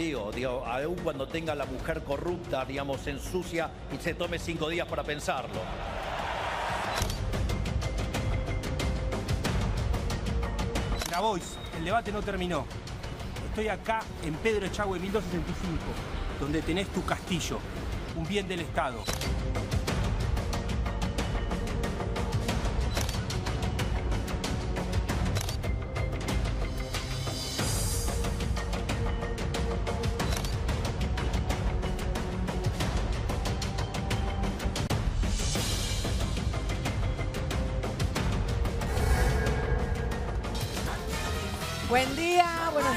Digo, digo, aún cuando tenga la mujer corrupta, digamos, ensucia y se tome cinco días para pensarlo. Grabois, el debate no terminó. Estoy acá en Pedro Echagüe 1265, donde tenés tu castillo, un bien del Estado.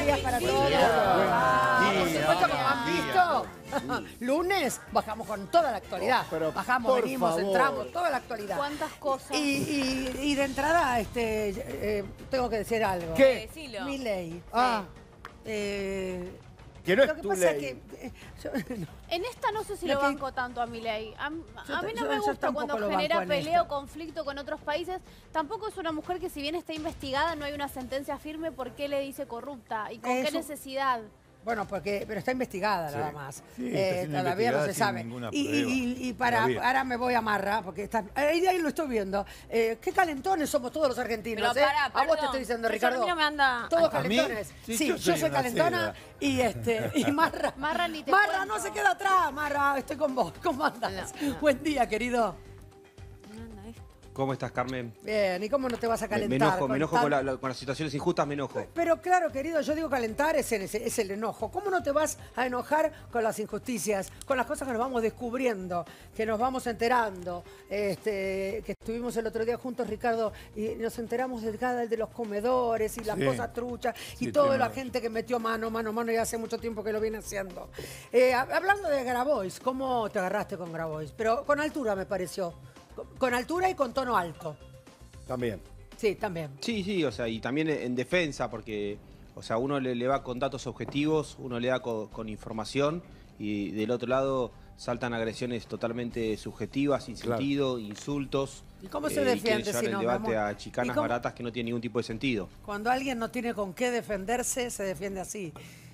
Días para todos. día. Ah, supuesto, como han visto, lunes bajamos con toda la actualidad. Oh, pero bajamos, venimos, favor. entramos, toda la actualidad. ¿Cuántas cosas? Y, y- y de entrada, este, eh, tengo que decir algo. ¿Qué? Decilo. Mi ley. Ah, Eh, que no lo es que tu pasa es ley. que... eh, yo- no. En esta no sé si Lo lo que- banco tanto a mi ley. A, a Yo mí no yo- me gusta cuando genera pelea o conflicto con otros países. Tampoco es una mujer que si bien está investigada no hay una sentencia firme, ¿por qué le dice corrupta? ¿Y con qué necesidad? Bueno, porque, pero está investigada Sí. nada más. Sí, Eh, todavía no se sabe. Y, prueba. y- y para, Todavía. ahora me voy a Marra, porque está, ahí, ahí lo estoy viendo. Eh, qué calentones somos todos los argentinos, Pero ¿eh? a vos te estoy diciendo, Ricardo. a mí no me anda- Todos calentones. Sí, Sí, yo yo soy calentona y este y Marra. Marra ni te Marra cuento. no se queda atrás, Marra, estoy con vos. ¿Cómo andas? No, no. Buen día, querido. ¿Cómo estás, Carmen? Bien, ¿y cómo no te vas a calentar? me enojo, me enojo con, la- la- con las situaciones injustas, me enojo. Pero claro, querido, yo digo calentar es el, es el enojo. ¿Cómo no te vas a enojar con las injusticias, con las cosas que nos vamos descubriendo, que nos vamos enterando? Este, que estuvimos el otro día juntos, Ricardo, y nos enteramos de cada de los comedores y las Sí. cosas truchas y Sí, toda la gente que metió mano, mano, mano y hace mucho tiempo que lo viene haciendo. Eh, hab- hablando de Grabois, ¿cómo te agarraste con Grabois? Pero con altura me pareció. Con- altura y con tono alto. También. Sí, también. Sí, sí, o sea, y también en en defensa, porque, o sea, uno le, le va con datos objetivos, uno le da co- con, información, y del otro lado saltan agresiones totalmente subjetivas, sin Claro. sentido, insultos. ¿Y cómo se y quieren defiende llevar si el no, mi debate a ¿Y chicanas baratas que no tienen ningún tipo de sentido. Cuando alguien no tiene con qué defenderse, se defiende así.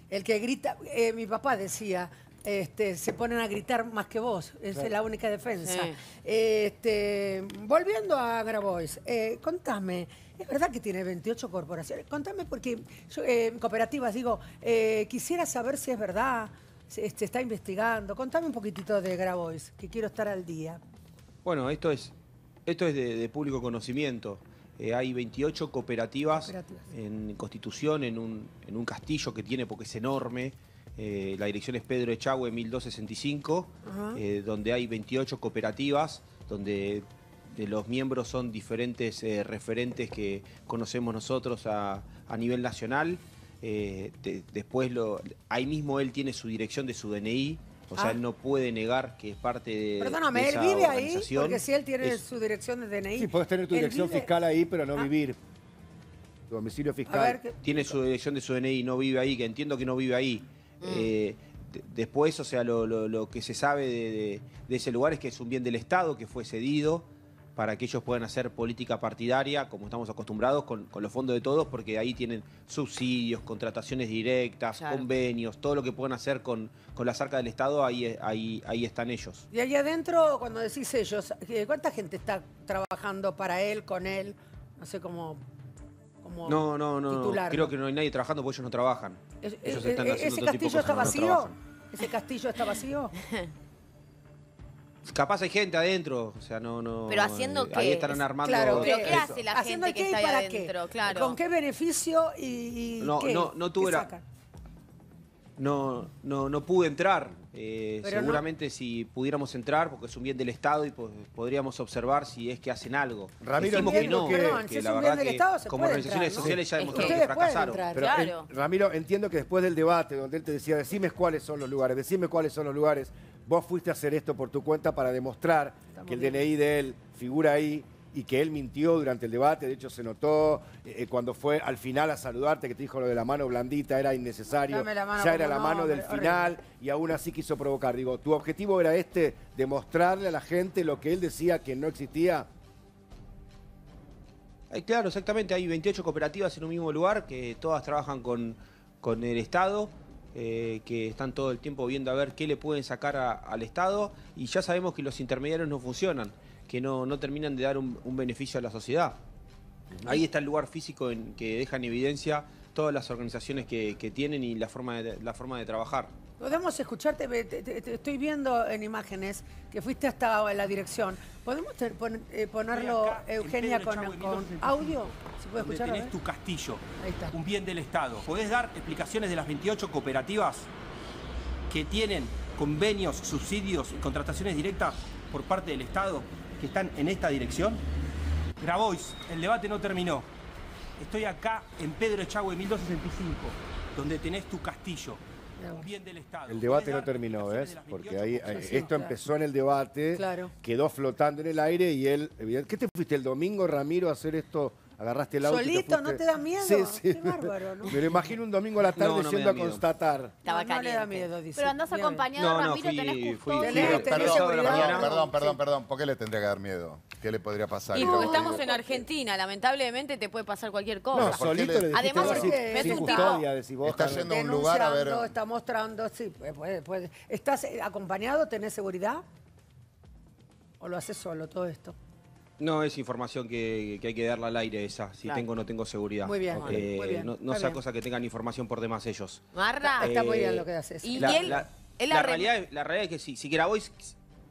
El que grita, eh, mi papá decía, este, se ponen a gritar más que vos, esa es la única defensa. Sí. Este, volviendo a Grabois, eh, contame, ¿es verdad que tiene 28 corporaciones? Contame porque, yo, eh, cooperativas, digo, eh, quisiera saber si es verdad, se está investigando. Contame un poquitito de Grabois, que quiero estar al día. Bueno, esto es, esto es de, de público conocimiento. Eh, hay 28 cooperativas, Cooperativas. en Constitución, en un, en un castillo que tiene porque es enorme. Eh, la dirección es Pedro Echagüe 1265, Ajá. eh, donde hay 28 cooperativas, donde de los miembros son diferentes eh, referentes que conocemos nosotros a, a nivel nacional. Eh, de- después, lo, ahí mismo él tiene su dirección de su DNI, o sea, Ah. él no puede negar que es parte de. Perdóname, de ¿él esa vive ahí? Porque si él tiene Es- su dirección de DNI. Sí, puedes tener tu él dirección vive- fiscal ahí, pero no Ah. vivir. Tu domicilio A fiscal. ver, ¿qué- tiene su dirección de su DNI, no vive ahí, que entiendo que no vive ahí. Eh, de- después, o sea, lo, lo- lo que se sabe de, de- de ese lugar es que es un bien del Estado, que fue cedido para que ellos puedan hacer política partidaria, como estamos acostumbrados, con, con los fondos de todos, porque ahí tienen subsidios, contrataciones directas, Claro. convenios, todo lo que puedan hacer con, con las arcas del Estado, ahí, ahí, ahí están ellos. Y allá adentro, cuando decís ellos, eh, ¿cuánta gente está trabajando para él, con él? No sé cómo. Cómo No, no, no, creo que no hay nadie trabajando porque ellos no trabajan. Es- ellos están haciendo ¿Ese castillo está vacío? ¿Ese castillo está vacío? Capaz hay gente adentro, o sea, no, no. Pero haciendo eh, Ahí qué? estarán armando. Claro, Pero ¿qué? ¿qué hace la ¿Haciendo gente que qué y está ahí para adentro? qué? Claro. ¿Con qué beneficio y, y No, qué? no, no tuve. No, no, no pude entrar. Eh, no- seguramente si pudiéramos entrar, porque es un bien del Estado y po- podríamos observar si es que hacen algo. Ramiro, Decimos que entiendo no, que- Perdón, si que es la un verdad bien del que Estado, se como puede organizaciones entrar, ¿no? sociales ya que demostraron que, fracasaron. entrar. Pero, Claro. eh, Ramiro, entiendo que después del debate, donde él te decía, decime cuáles son los lugares, decime cuáles son los lugares, vos fuiste a hacer esto por tu cuenta para demostrar que el bien. DNI de él figura ahí y que él mintió durante el debate, de hecho se notó eh, cuando fue al final a saludarte, que te dijo lo de la mano blandita, era innecesario, Dame la mano ya era la mano del horrible. final y aún así quiso provocar. Digo, ¿tu objetivo era este, demostrarle a la gente lo que él decía que no existía? Eh, claro, exactamente. Hay 28 cooperativas en un mismo lugar que todas trabajan con, con el Estado. eh, que están todo el tiempo viendo a ver qué le pueden sacar a- al Estado y ya sabemos que los intermediarios no funcionan, que no, no terminan de dar un, un beneficio a la sociedad. Ahí está el lugar físico en que deja en evidencia todas las organizaciones que, que tienen y la forma de, la forma de trabajar. Podemos escucharte, ve, te, te- te estoy viendo en imágenes que fuiste hasta la dirección. ¿Podemos pon- eh, ponerlo, acá, Eugenia, con, Echagüe, con 1265, audio? ¿Se puede escuchar? tenés tu castillo, Ahí está. un bien del Estado. ¿Podés dar explicaciones de las 28 cooperativas que tienen convenios, subsidios y contrataciones directas por parte del Estado que están en esta dirección? Grabois, el debate no terminó. Estoy acá en Pedro Echagüe 1265, donde tenés tu castillo, un bien del Estado. El debate ¿Podés no terminó, ¿ves? Porque 28 ahí esto claro. empezó en el debate, Claro. quedó flotando en el aire y él, ¿qué te fuiste el domingo, Ramiro, a hacer esto? Agarraste el auto y te ¿Solito? ¿No te da miedo? Sí, sí. Qué bárbaro, ¿no? Me lo imagino un domingo a la tarde No, no me yendo a constatar. Estaba no, no le da miedo, dice. Pero andás acompañado, No, no, Ramiro, fui- tenés fui-. Tenés- fui- tenés seguridad. Perdón, perdón, perdón. ¿Por qué le tendría que dar miedo? ¿Qué le podría pasar? Y ¿Qué porque estamos en Argentina, lamentablemente te puede pasar cualquier cosa. No, ¿por qué solito le- Además vos es un tipo- custodia, decís vos, Está Carlos. yendo a un lugar a ver- está mostrando, sí, puede, puede, puede. ¿Estás eh, acompañado? ¿Tenés seguridad? ¿O lo haces solo todo esto? No es información que, que hay que darla al aire esa, si Claro. tengo o no tengo seguridad. Muy bien, Eh, muy bien, No, sea bien. cosa que tengan información por demás ellos. Marra. Está muy Eh, bien lo que haces. y- La, él- la- él la arre- realidad, es- la realidad es que sí, si Grabois,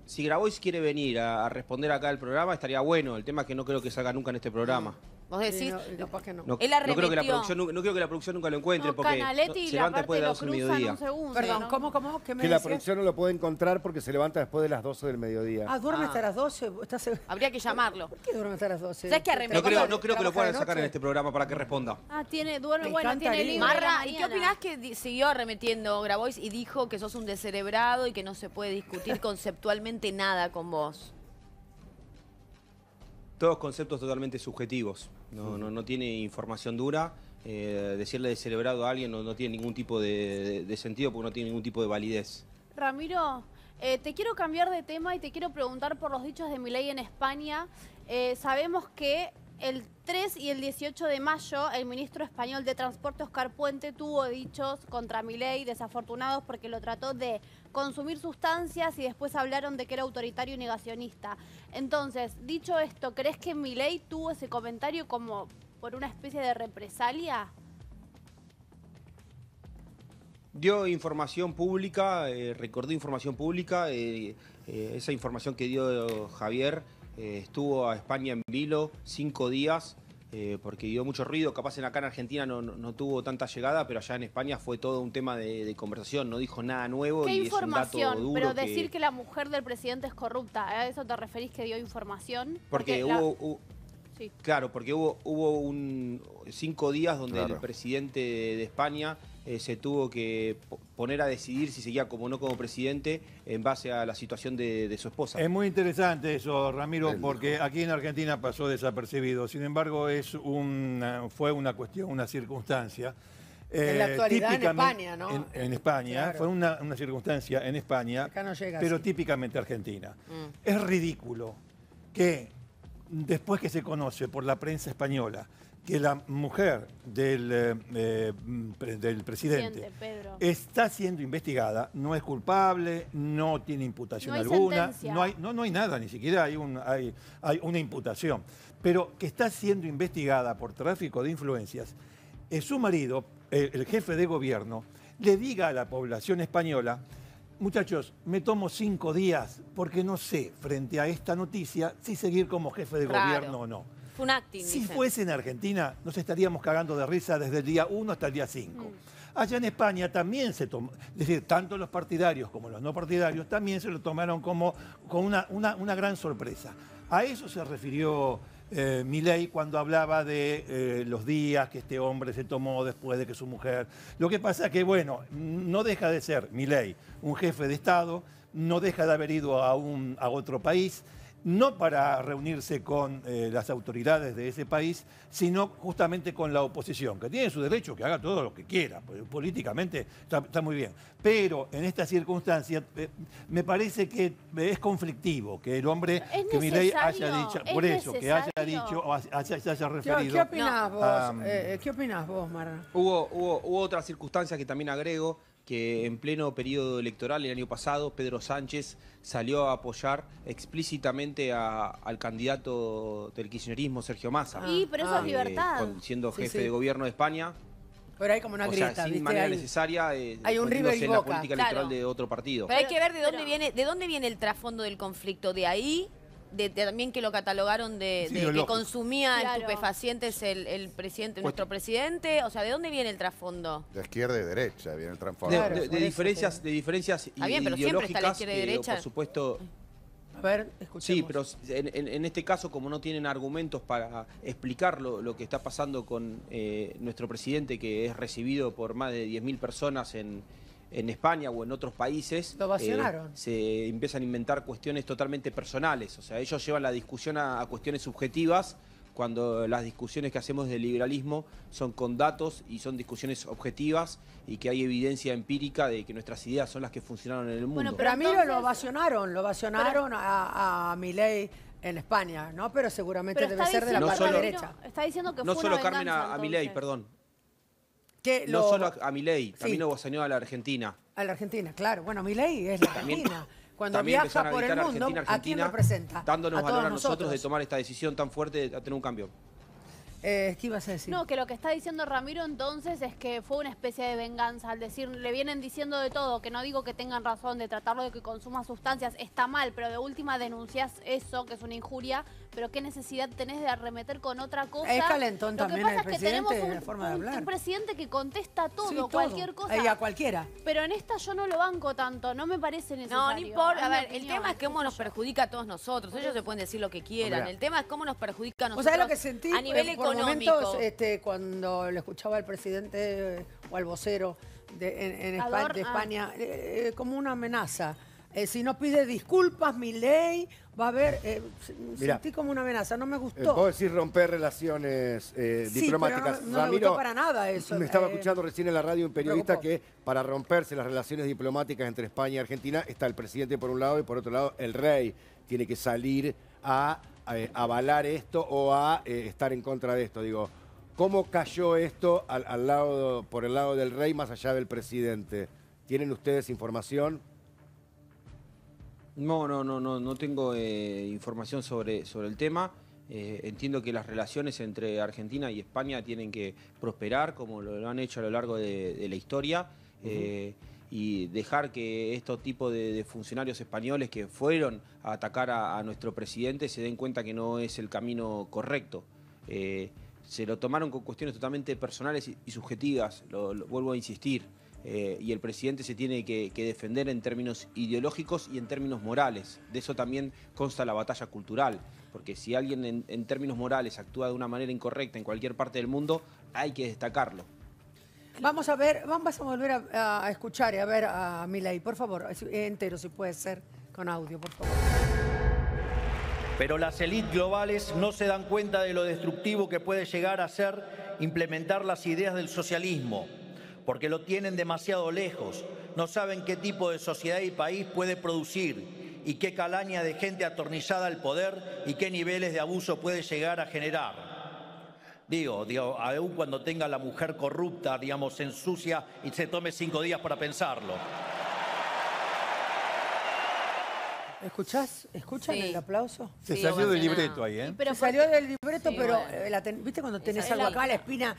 si Grabois quiere venir a, a responder acá al programa, estaría bueno. El tema es que no creo que salga nunca en este programa. Vos decís, no, y capaz que no. No, Él no creo que la arremetió. producción, no creo que la producción nunca lo encuentre No, porque Canaletti se la levanta después de las 12 del mediodía. un segundo. Perdón, ¿no? ¿cómo, cómo? ¿Qué me Que la decías? producción no lo puede encontrar porque se levanta después de las 12 del mediodía. Ah, duerme Ah. hasta las 12. ¿Estás seguro? habría que llamarlo. ¿Por qué duerme hasta las 12? ¿Sabes qué No creo, no creo que lo ¿Trabaja puedan sacar en este programa para que responda. Ah, tiene, duerme, Me bueno, tiene encantaría. libre la Marra, ¿y qué opinás que di- siguió arremetiendo Grabois y dijo que sos un descerebrado y que no se puede discutir conceptualmente nada con vos? Todos conceptos totalmente subjetivos. No, no, no tiene información dura. Eh, decirle descerebrado a alguien no, tiene ningún tipo de, de- de sentido porque no tiene ningún tipo de validez. Ramiro, eh, te quiero cambiar de tema y te quiero preguntar por los dichos de Milei en España. Eh, sabemos que el 3 y el 18 de mayo el ministro español de Transporte, Oscar Puente, tuvo dichos contra Milei desafortunados porque lo trató de consumir sustancias y después hablaron de que era autoritario y negacionista. Entonces, dicho esto, ¿crees que Milei tuvo ese comentario como por una especie de represalia? Dio información pública, eh, recordó información pública. eh, eh, esa información que dio Javier eh, estuvo a España en vilo cinco días eh, porque dio mucho ruido. Capaz en acá en Argentina no, no- no tuvo tanta llegada, pero allá en España fue todo un tema de, de conversación. No dijo nada nuevo ¿Qué y es un dato información? duro Pero decir que la mujer del presidente es corrupta, ¿a eso te referís que dio información? Porque hubo, hubo- sí. Claro, porque hubo, hubo un, cinco días donde Claro. el presidente de, de España eh, se tuvo que po- poner a decidir si seguía como o no como presidente en base a la situación de, de su esposa. Es muy interesante eso, Ramiro, porque aquí en Argentina pasó desapercibido. Sin embargo, es una, fue una cuestión, una circunstancia. En la actualidad en España, ¿no? En, en España, Claro. fue una, una circunstancia en España, Acá no llega pero así. típicamente argentina. Mm. Es ridículo que después que se conoce por la prensa española que la mujer del, eh, eh, pre- del presidente Pedro. está siendo investigada, no es culpable, no tiene imputación No alguna, no hay, no, no hay nada, ni siquiera hay, un- hay, hay una imputación, pero que está siendo investigada por tráfico de influencias, eh, su marido, el, el jefe de gobierno, le diga a la población española, muchachos, me tomo cinco días porque no sé, frente a esta noticia, si seguir como jefe de gobierno o no. Fue un acting, Si dicen. fuese en Argentina, nos estaríamos cagando de risa desde el día 1 hasta el día 5. Allá en España también se tomó, es decir, tanto los partidarios como los no partidarios también se lo tomaron como con una, una- una gran sorpresa. A eso se refirió eh, Milei cuando hablaba de eh, los días que este hombre se tomó después de que su mujer. Lo que pasa que, bueno, no deja de ser Milei un jefe de Estado, no deja de haber ido a, un, a otro país no para reunirse con eh, las autoridades de ese país, sino justamente con la oposición, que tiene su derecho, que haga todo lo que quiera, porque políticamente está, está muy bien. Pero en esta circunstancia eh, me parece que es conflictivo que el hombre, ¿Es que Milei haya necesario? dicho, ¿Es por eso, que haya dicho o haya, se haya ¿Qué, referido. qué opinás vos? Eh, ¿Qué opinás vos, Mara? Hubo, hubo, hubo otra circunstancia que también agrego, que en pleno periodo electoral el año pasado Pedro Sánchez salió a apoyar explícitamente a- al candidato del kirchnerismo, Sergio Massa. Y, pero eso es Eh, libertad. con- siendo Sí, jefe sí. de gobierno de España, Pero hay como una o sea, grieta, sin ¿viste? manera Hay- necesaria eh, hay un River y en la Boca. política Claro. electoral de otro partido. Pero hay que ver de dónde pero- viene, de dónde viene el trasfondo del conflicto. De ahí, de, de también que lo catalogaron de, Sí, de lo que consumía Claro. estupefacientes el, el presidente, Pues- nuestro presidente. O sea, ¿de dónde viene el trasfondo? De izquierda y derecha viene el De. Claro, de- diferencias, de diferencias Está bien, pero siempre está la ideológicas, izquierda y que, derecha. por supuesto, A ver, escuchemos. Sí, pero en, en- en este caso, como no tienen argumentos para explicar lo, lo que está pasando con eh, nuestro presidente, que es recibido por más de 10.000 personas en, en España o en otros países, Lo eh, se empiezan a inventar cuestiones totalmente personales. O sea, ellos llevan la discusión a, a cuestiones subjetivas cuando las discusiones que hacemos del liberalismo son con datos y son discusiones objetivas y que hay evidencia empírica de que nuestras ideas son las que funcionaron en el mundo. Bueno, Pero a mí lo- entonces- lo ovacionaron, lo ovacionaron a, a Milei en España, ¿no? Pero seguramente Pero debe ser de la No parte solo- derecha. Está diciendo que no fue solo una Carmen a, a Milei, perdón. Que No lo- solo a, a Milei, también Sí. lo ovacionó a la Argentina. A la Argentina, claro. Bueno, Milei es la También- Argentina. Cuando También viaja por el mundo, Argentina, ¿a quién representa? Dándonos a valor todos a nosotros de tomar esta decisión tan fuerte de tener un cambio. Eh, ¿Qué ibas a decir? No, que lo que está diciendo Ramiro entonces es que fue una especie de venganza. Al decir, le vienen diciendo de todo, que no digo que tengan razón de tratarlo de que consuma sustancias, está mal, pero de última denuncias eso, que es una injuria, pero qué necesidad tenés de arremeter con otra cosa. Es calentón Lo que también pasa el es que tenemos un, la forma de un- hablar. un presidente que contesta todo, Sí, todo. cualquier cosa. Ahí a cualquiera. Pero en esta yo no lo banco tanto, no me parece necesario. No, no importa. A ver, el tema es cómo nos perjudica a todos nosotros. Ellos se pueden decir lo que quieran. Hombre. El tema es cómo nos perjudica a ¿Vos nosotros sabés lo que sentí a nivel eh, por económico. momentos este, cuando le escuchaba al presidente eh, o al vocero de, en, en Espa- Ador- de. España eh, eh, como una amenaza? Eh, si no pide disculpas, mi ley va a haber... eh, sentí como una amenaza, no me Eh, gustó. Vos decís romper relaciones eh, Sí, diplomáticas. pero no- no me gustó para nada eso, Me estaba escuchando recién en la radio un periodista preocupó. que para romperse las relaciones diplomáticas entre España y Argentina está el presidente por un lado y por otro lado el rey tiene que salir a, avalar esto o a estar en contra de esto. Digo, ¿cómo cayó esto al, al lado, por el lado del rey más allá del presidente? ¿Tienen ustedes información? No, no, no, no, no tengo eh, información sobre, sobre el tema. Eh, entiendo que las relaciones entre Argentina y España tienen que prosperar, como lo, lo han hecho a lo largo de, de la historia, eh, y dejar que estos tipos de, de funcionarios españoles que fueron a atacar a, a nuestro presidente se den cuenta que no es el camino correcto. Eh, se lo tomaron con cuestiones totalmente personales y, y subjetivas, lo- lo vuelvo a insistir. Eh, y el presidente se tiene que, que defender en términos ideológicos y en términos morales. De eso también consta la batalla cultural, porque si alguien en, en términos morales actúa de una manera incorrecta en cualquier parte del mundo, hay que destacarlo. Vamos a ver, vamos a volver a, a escuchar y a ver a Milei, por favor, entero si puede ser, con audio, por favor. Pero las élites globales no se dan cuenta de lo destructivo que puede llegar a ser implementar las ideas del socialismo, porque lo tienen demasiado lejos, no saben qué tipo de sociedad y país puede producir y qué calaña de gente atornillada al poder y qué niveles de abuso puede llegar a generar. Digo, digo, aún cuando tenga la mujer corrupta, digamos, se ensucia y se tome cinco días para pensarlo. ¿Escuchás? ¿Escuchan Sí. el aplauso? Se Sí, salió del libreto ahí, ¿eh? Pero Se salió del libreto, Sí, pero bueno. eh, la ten- ¿viste cuando tenés Esa es algo la acá, la hija. espina?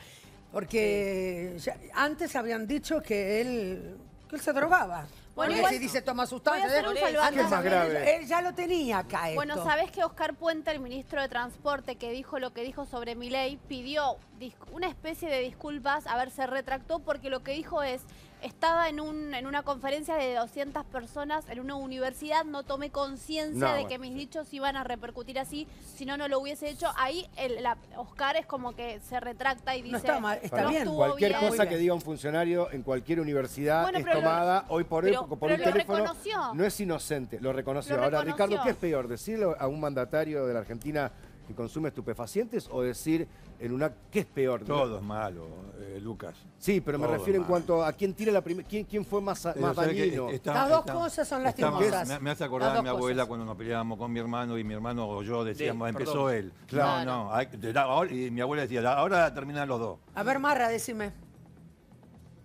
Porque ya- antes habían dicho que él, que él se drogaba. Bueno, Porque igual- si dice toma voy a sustancias, hacer un eh, salvataje. antes ¿Qué es más grave? él ya lo tenía acá Bueno, esto. ¿sabés que Oscar Puente, el ministro de Transporte, que dijo lo que dijo sobre Milei, pidió dis- una especie de disculpas, a ver, se retractó porque lo que dijo es, estaba en, un, en una conferencia de 200 personas en una universidad, no tomé conciencia No, de que mis dichos iban a repercutir así, si no, no lo hubiese hecho. Ahí el, la- Oscar es como que se retracta y dice, No está mal, está "No bien". Cualquier bien". Muy cosa que diga un funcionario en cualquier universidad Bueno, es lo- tomada hoy por hoy pero- por pero un lo teléfono. reconoció. No es inocente, lo reconoció. Lo Ahora, reconoció. Ricardo, ¿qué es peor? ¿Decirlo a un mandatario de la Argentina que consume estupefacientes o decir en una qué es peor? Todo es malo, eh, Lucas. Sí, pero me Todo refiero en cuanto a quién tira la primera, quién, quién fue más, más ¿sabes qué? dañino. Está- Las dos está- cosas son lastimosas. Me, me hace acordar a mi abuela cosas. cuando nos peleábamos con mi hermano y mi hermano o yo decíamos, Sí, empezó perdón. él. Claro. No, no, hay- de la- ahora- y mi abuela decía, ahora terminan los dos. A ver, Marra, decime.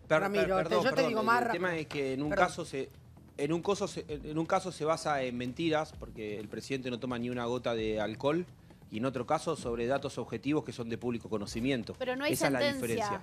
Per- Ramiro. per- perdón, yo te perdón, digo el- más El tema es que en un Perdón. caso se. En un, caso se, en un caso se basa en mentiras, porque el presidente no toma ni una gota de alcohol, y en otro caso sobre datos objetivos que son de público conocimiento. Pero no hay Esa es la sentencia. diferencia.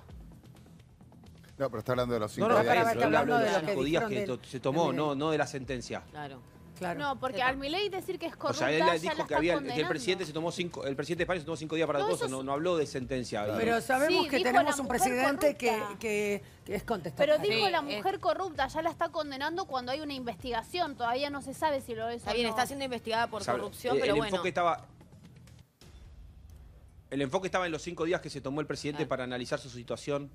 No, pero está hablando de los cinco No, no, días. para de los cinco días que del- se tomó, no, no de la sentencia. Claro. Claro. No, porque al Milei decir que es O corrupta, sea, él ya dijo que, había, que el presidente se tomó cinco, el presidente de España se tomó cinco días para No, cosas, eso no, no habló de sentencia. Pero sabemos Sí, que tenemos un presidente que, que, que es contestatario. Pero dijo Sí, la es- mujer corrupta, ya la está condenando cuando hay una investigación. Todavía no se sabe si lo es Está o bien, no. está siendo investigada por O sea, corrupción, eh, pero el bueno. enfoque estaba el enfoque estaba en los cinco días que se tomó el presidente Claro. para analizar su situación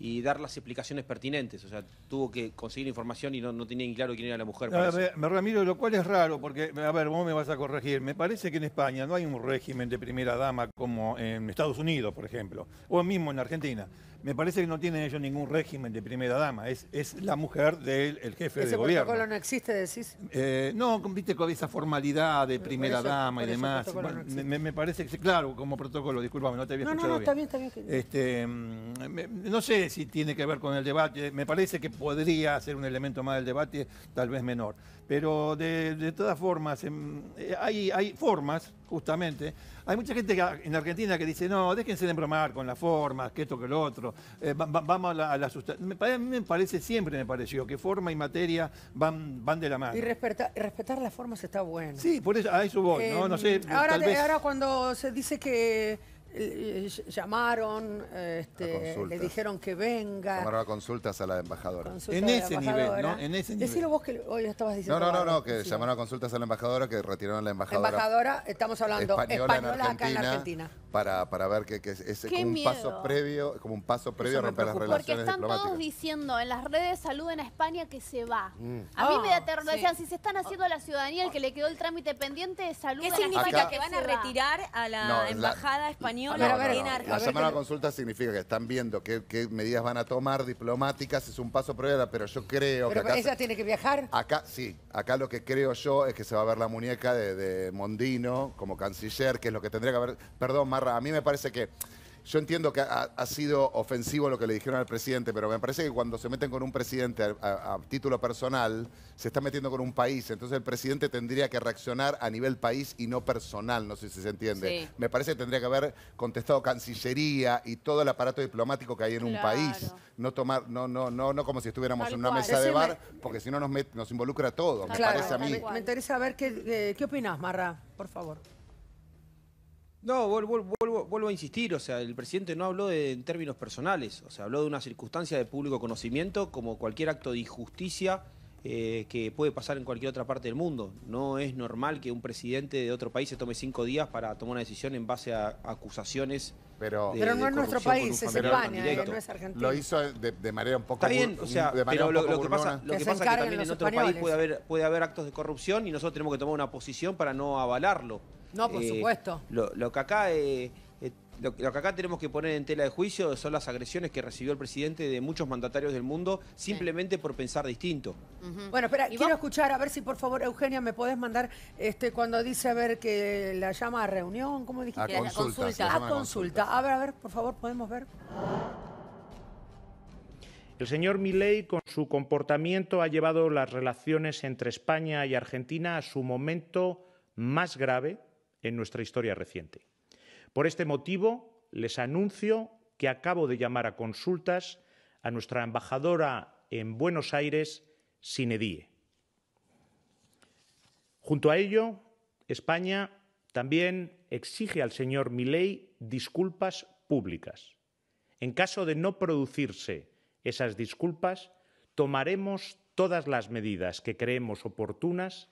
y dar las explicaciones pertinentes. O sea, tuvo que conseguir información y no, no tenía ni claro quién era la mujer. A ver, me- Ramiro, lo cual es raro, porque, a ver, vos me vas a corregir. Me parece que en España no hay un régimen de primera dama como en Estados Unidos, por ejemplo, o mismo en Argentina. Me parece que no tienen ellos ningún régimen de primera dama. Es, es la mujer del el jefe Ese de gobierno. protocolo no existe, decís. Eh, no, viste, con esa formalidad de primera eso- dama y demás. no me, me parece que, claro, como protocolo, discúlpame, no te había No, no, escuchado no, bien. está bien, está bien. Este, mm, me- no sé si tiene que ver con el debate, me parece que podría ser un elemento más del debate, tal vez menor. Pero de, de todas formas, em, eh, hay, hay formas, justamente. Hay mucha gente que- en Argentina que dice, no, déjense de embromar con las formas, que esto, que lo otro. Eh, va- va- vamos a la, a la sustan- me pare- A mí me parece, siempre me pareció, que forma y materia van, van de la mano. Y respeta- respetar las formas está bueno. Sí, por eso, a eso voy, ¿no? No sé, ahora, tal vez... ahora cuando se dice que llamaron, eh, este, le dijeron que venga. Llamaron a consultas a la embajadora. consulta En ese nivel. ¿no? En ese nivel. Decilo vos que hoy estabas No, diciendo. no, no, algo, no, que llamaron a consultas a la embajadora, que retiraron a la embajadora, Embajadora, estamos hablando española, española, en, acá Argentina, en Argentina. Para, para ver que, que es, Qué un paso previo, como un paso previo a romper las preocupa. Porque relaciones están todos diciendo en las redes saluden a España que se va. Mm. A mí Ah, me da terror. sí. Decían, si se están haciendo a la ciudadanía el que le quedó el trámite pendiente, saluden ¿Qué a significa? Acá- ¿Que van a va. retirar a la No, la- embajada española a ver, en a La Argentina? llamada a consulta significa que están viendo qué, qué medidas van a tomar diplomáticas, es un paso previo, pero yo creo Pero que acá... ella tiene que viajar. Acá sí, acá lo que creo yo es que se va a ver la muñeca de, de Mondino como canciller, que es lo que tendría que haber. Perdón, Marra, a mí me parece que. Yo entiendo que ha, ha sido ofensivo lo que le dijeron al presidente, pero me parece que cuando se meten con un presidente a, a- a título personal, se está metiendo con un país. Entonces el presidente tendría que reaccionar a nivel país y no personal, no sé si se entiende. Sí. Me parece que tendría que haber contestado Cancillería y todo el aparato diplomático que hay en un país. No tomar, no, no, no, no como si estuviéramos Tal en una cual. mesa de bar, porque si no nos, met- nos involucra a todos, me Claro, parece a mí. me, me interesa ver qué, eh, qué opinas, Marra, por favor. No, vuel- vuel- vuelvo, vuelvo a insistir, o sea, el presidente no habló de- en términos personales, o sea, habló de una circunstancia de público conocimiento como cualquier acto de injusticia eh, que puede pasar en cualquier otra parte del mundo. No es normal que un presidente de otro país se tome cinco días para tomar una decisión en base a acusaciones Pero, de- Pero no de es nuestro país, es España, eh, no es Argentina. lo hizo de, de manera un poco Está bien, o sea, de manera pero lo, que pasa, lo Que pasa es que también en otro país puede haber, puede haber actos de corrupción y nosotros tenemos que tomar una posición para no avalarlo. No, por supuesto. Lo, lo que acá, eh, eh, lo, lo que acá tenemos que poner en tela de juicio son las agresiones que recibió el presidente de muchos mandatarios del mundo simplemente por pensar distinto. Bueno, espera, ¿Y quiero vos? escuchar, a ver si por favor, Eugenia, me podés mandar este cuando dice a ver que la llama a reunión, ¿cómo dijiste? A Que consulta. A consulta. A ver, a ver, por favor, podemos ver. El señor Milei, con su comportamiento, ha llevado las relaciones entre España y Argentina a su momento más grave en nuestra historia reciente. Por este motivo, les anuncio que acabo de llamar a consultas a nuestra embajadora en Buenos Aires, Sinedie. Junto a ello, España también exige al señor Milei disculpas públicas. En caso de no producirse esas disculpas, tomaremos todas las medidas que creemos oportunas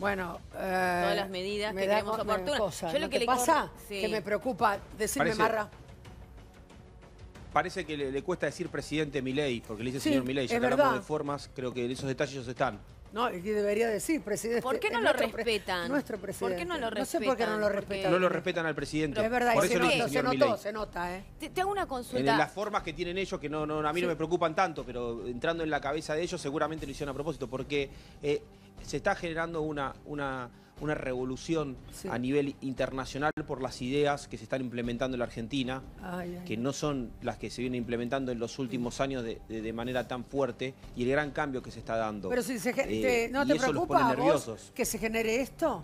Bueno, eh, Todas las medidas me que creemos oportunas. cosa. Yo lo ¿No que te le pasa? sí. Que me preocupa. Decirme, Parece- Marra. Parece que le, le cuesta decir presidente Milei, porque le dice Sí, señor Milei, ya hablamos verdad. de formas, creo que esos detalles están. No, y que debería decir, presidente. ¿Por qué no lo respetan? nuestro ¿Por presidente. qué no lo No sé por qué no lo respetan? respetan. No lo respetan al presidente. Es verdad, Por eso se dice notó, se notó, nota, ¿eh? Te, te hago una En consulta. las formas que tienen ellos, que no, no, a mí no me preocupan tanto, pero entrando en la cabeza de ellos seguramente lo hicieron a propósito, porque eh, se está generando una, una, una revolución Sí. a nivel internacional por las ideas que se están implementando en la Argentina, Ay, ay. que no son las que se vienen implementando en los últimos años de, de- de manera tan fuerte y el gran cambio que se está dando. Pero si se, gen- Eh, te- ¿no y te eso los preocupa pone a vos nerviosos. que se genere esto?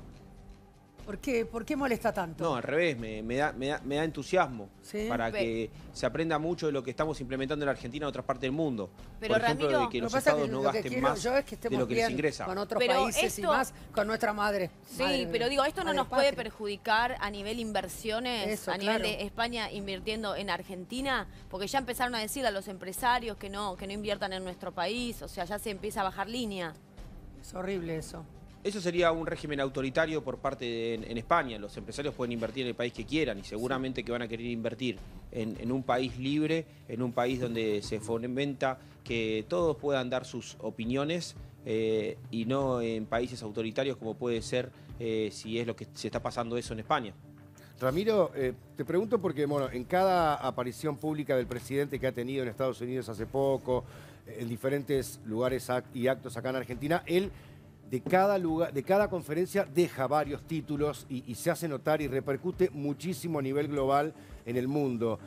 ¿Por qué, ¿Por qué molesta tanto? No, al revés, me, me da, me, da, me da entusiasmo Sí. para Pe- que se aprenda mucho de lo que estamos implementando en la Argentina en otras partes del mundo. Pero, Por ejemplo, Ramiro, de que Lo los pasa estados que no lo gasten más yo es que de estemos lo que les ingresa. con otros Pero países y más con nuestra madre. Sí, madre- pero digo, esto no nos puede patria. perjudicar a nivel inversiones, Eso, a nivel claro. de España invirtiendo en Argentina, porque ya empezaron a decir a los empresarios que no, que no inviertan en nuestro país, o sea, ya se empieza a bajar línea. Es horrible eso. Eso sería un régimen autoritario por parte de en, España. Los empresarios pueden invertir en el país que quieran y seguramente que van a querer invertir en, un país libre, en un país donde se fomenta que todos puedan dar sus opiniones eh, y no en países autoritarios como puede ser eh, si es lo que se está pasando eso en España. Ramiro, eh, te pregunto porque, bueno, en cada aparición pública del presidente que ha tenido en Estados Unidos hace poco, en diferentes lugares y actos acá en Argentina, él de cada lugar, de cada conferencia deja varios títulos y, se hace notar y repercute muchísimo a nivel global en el mundo.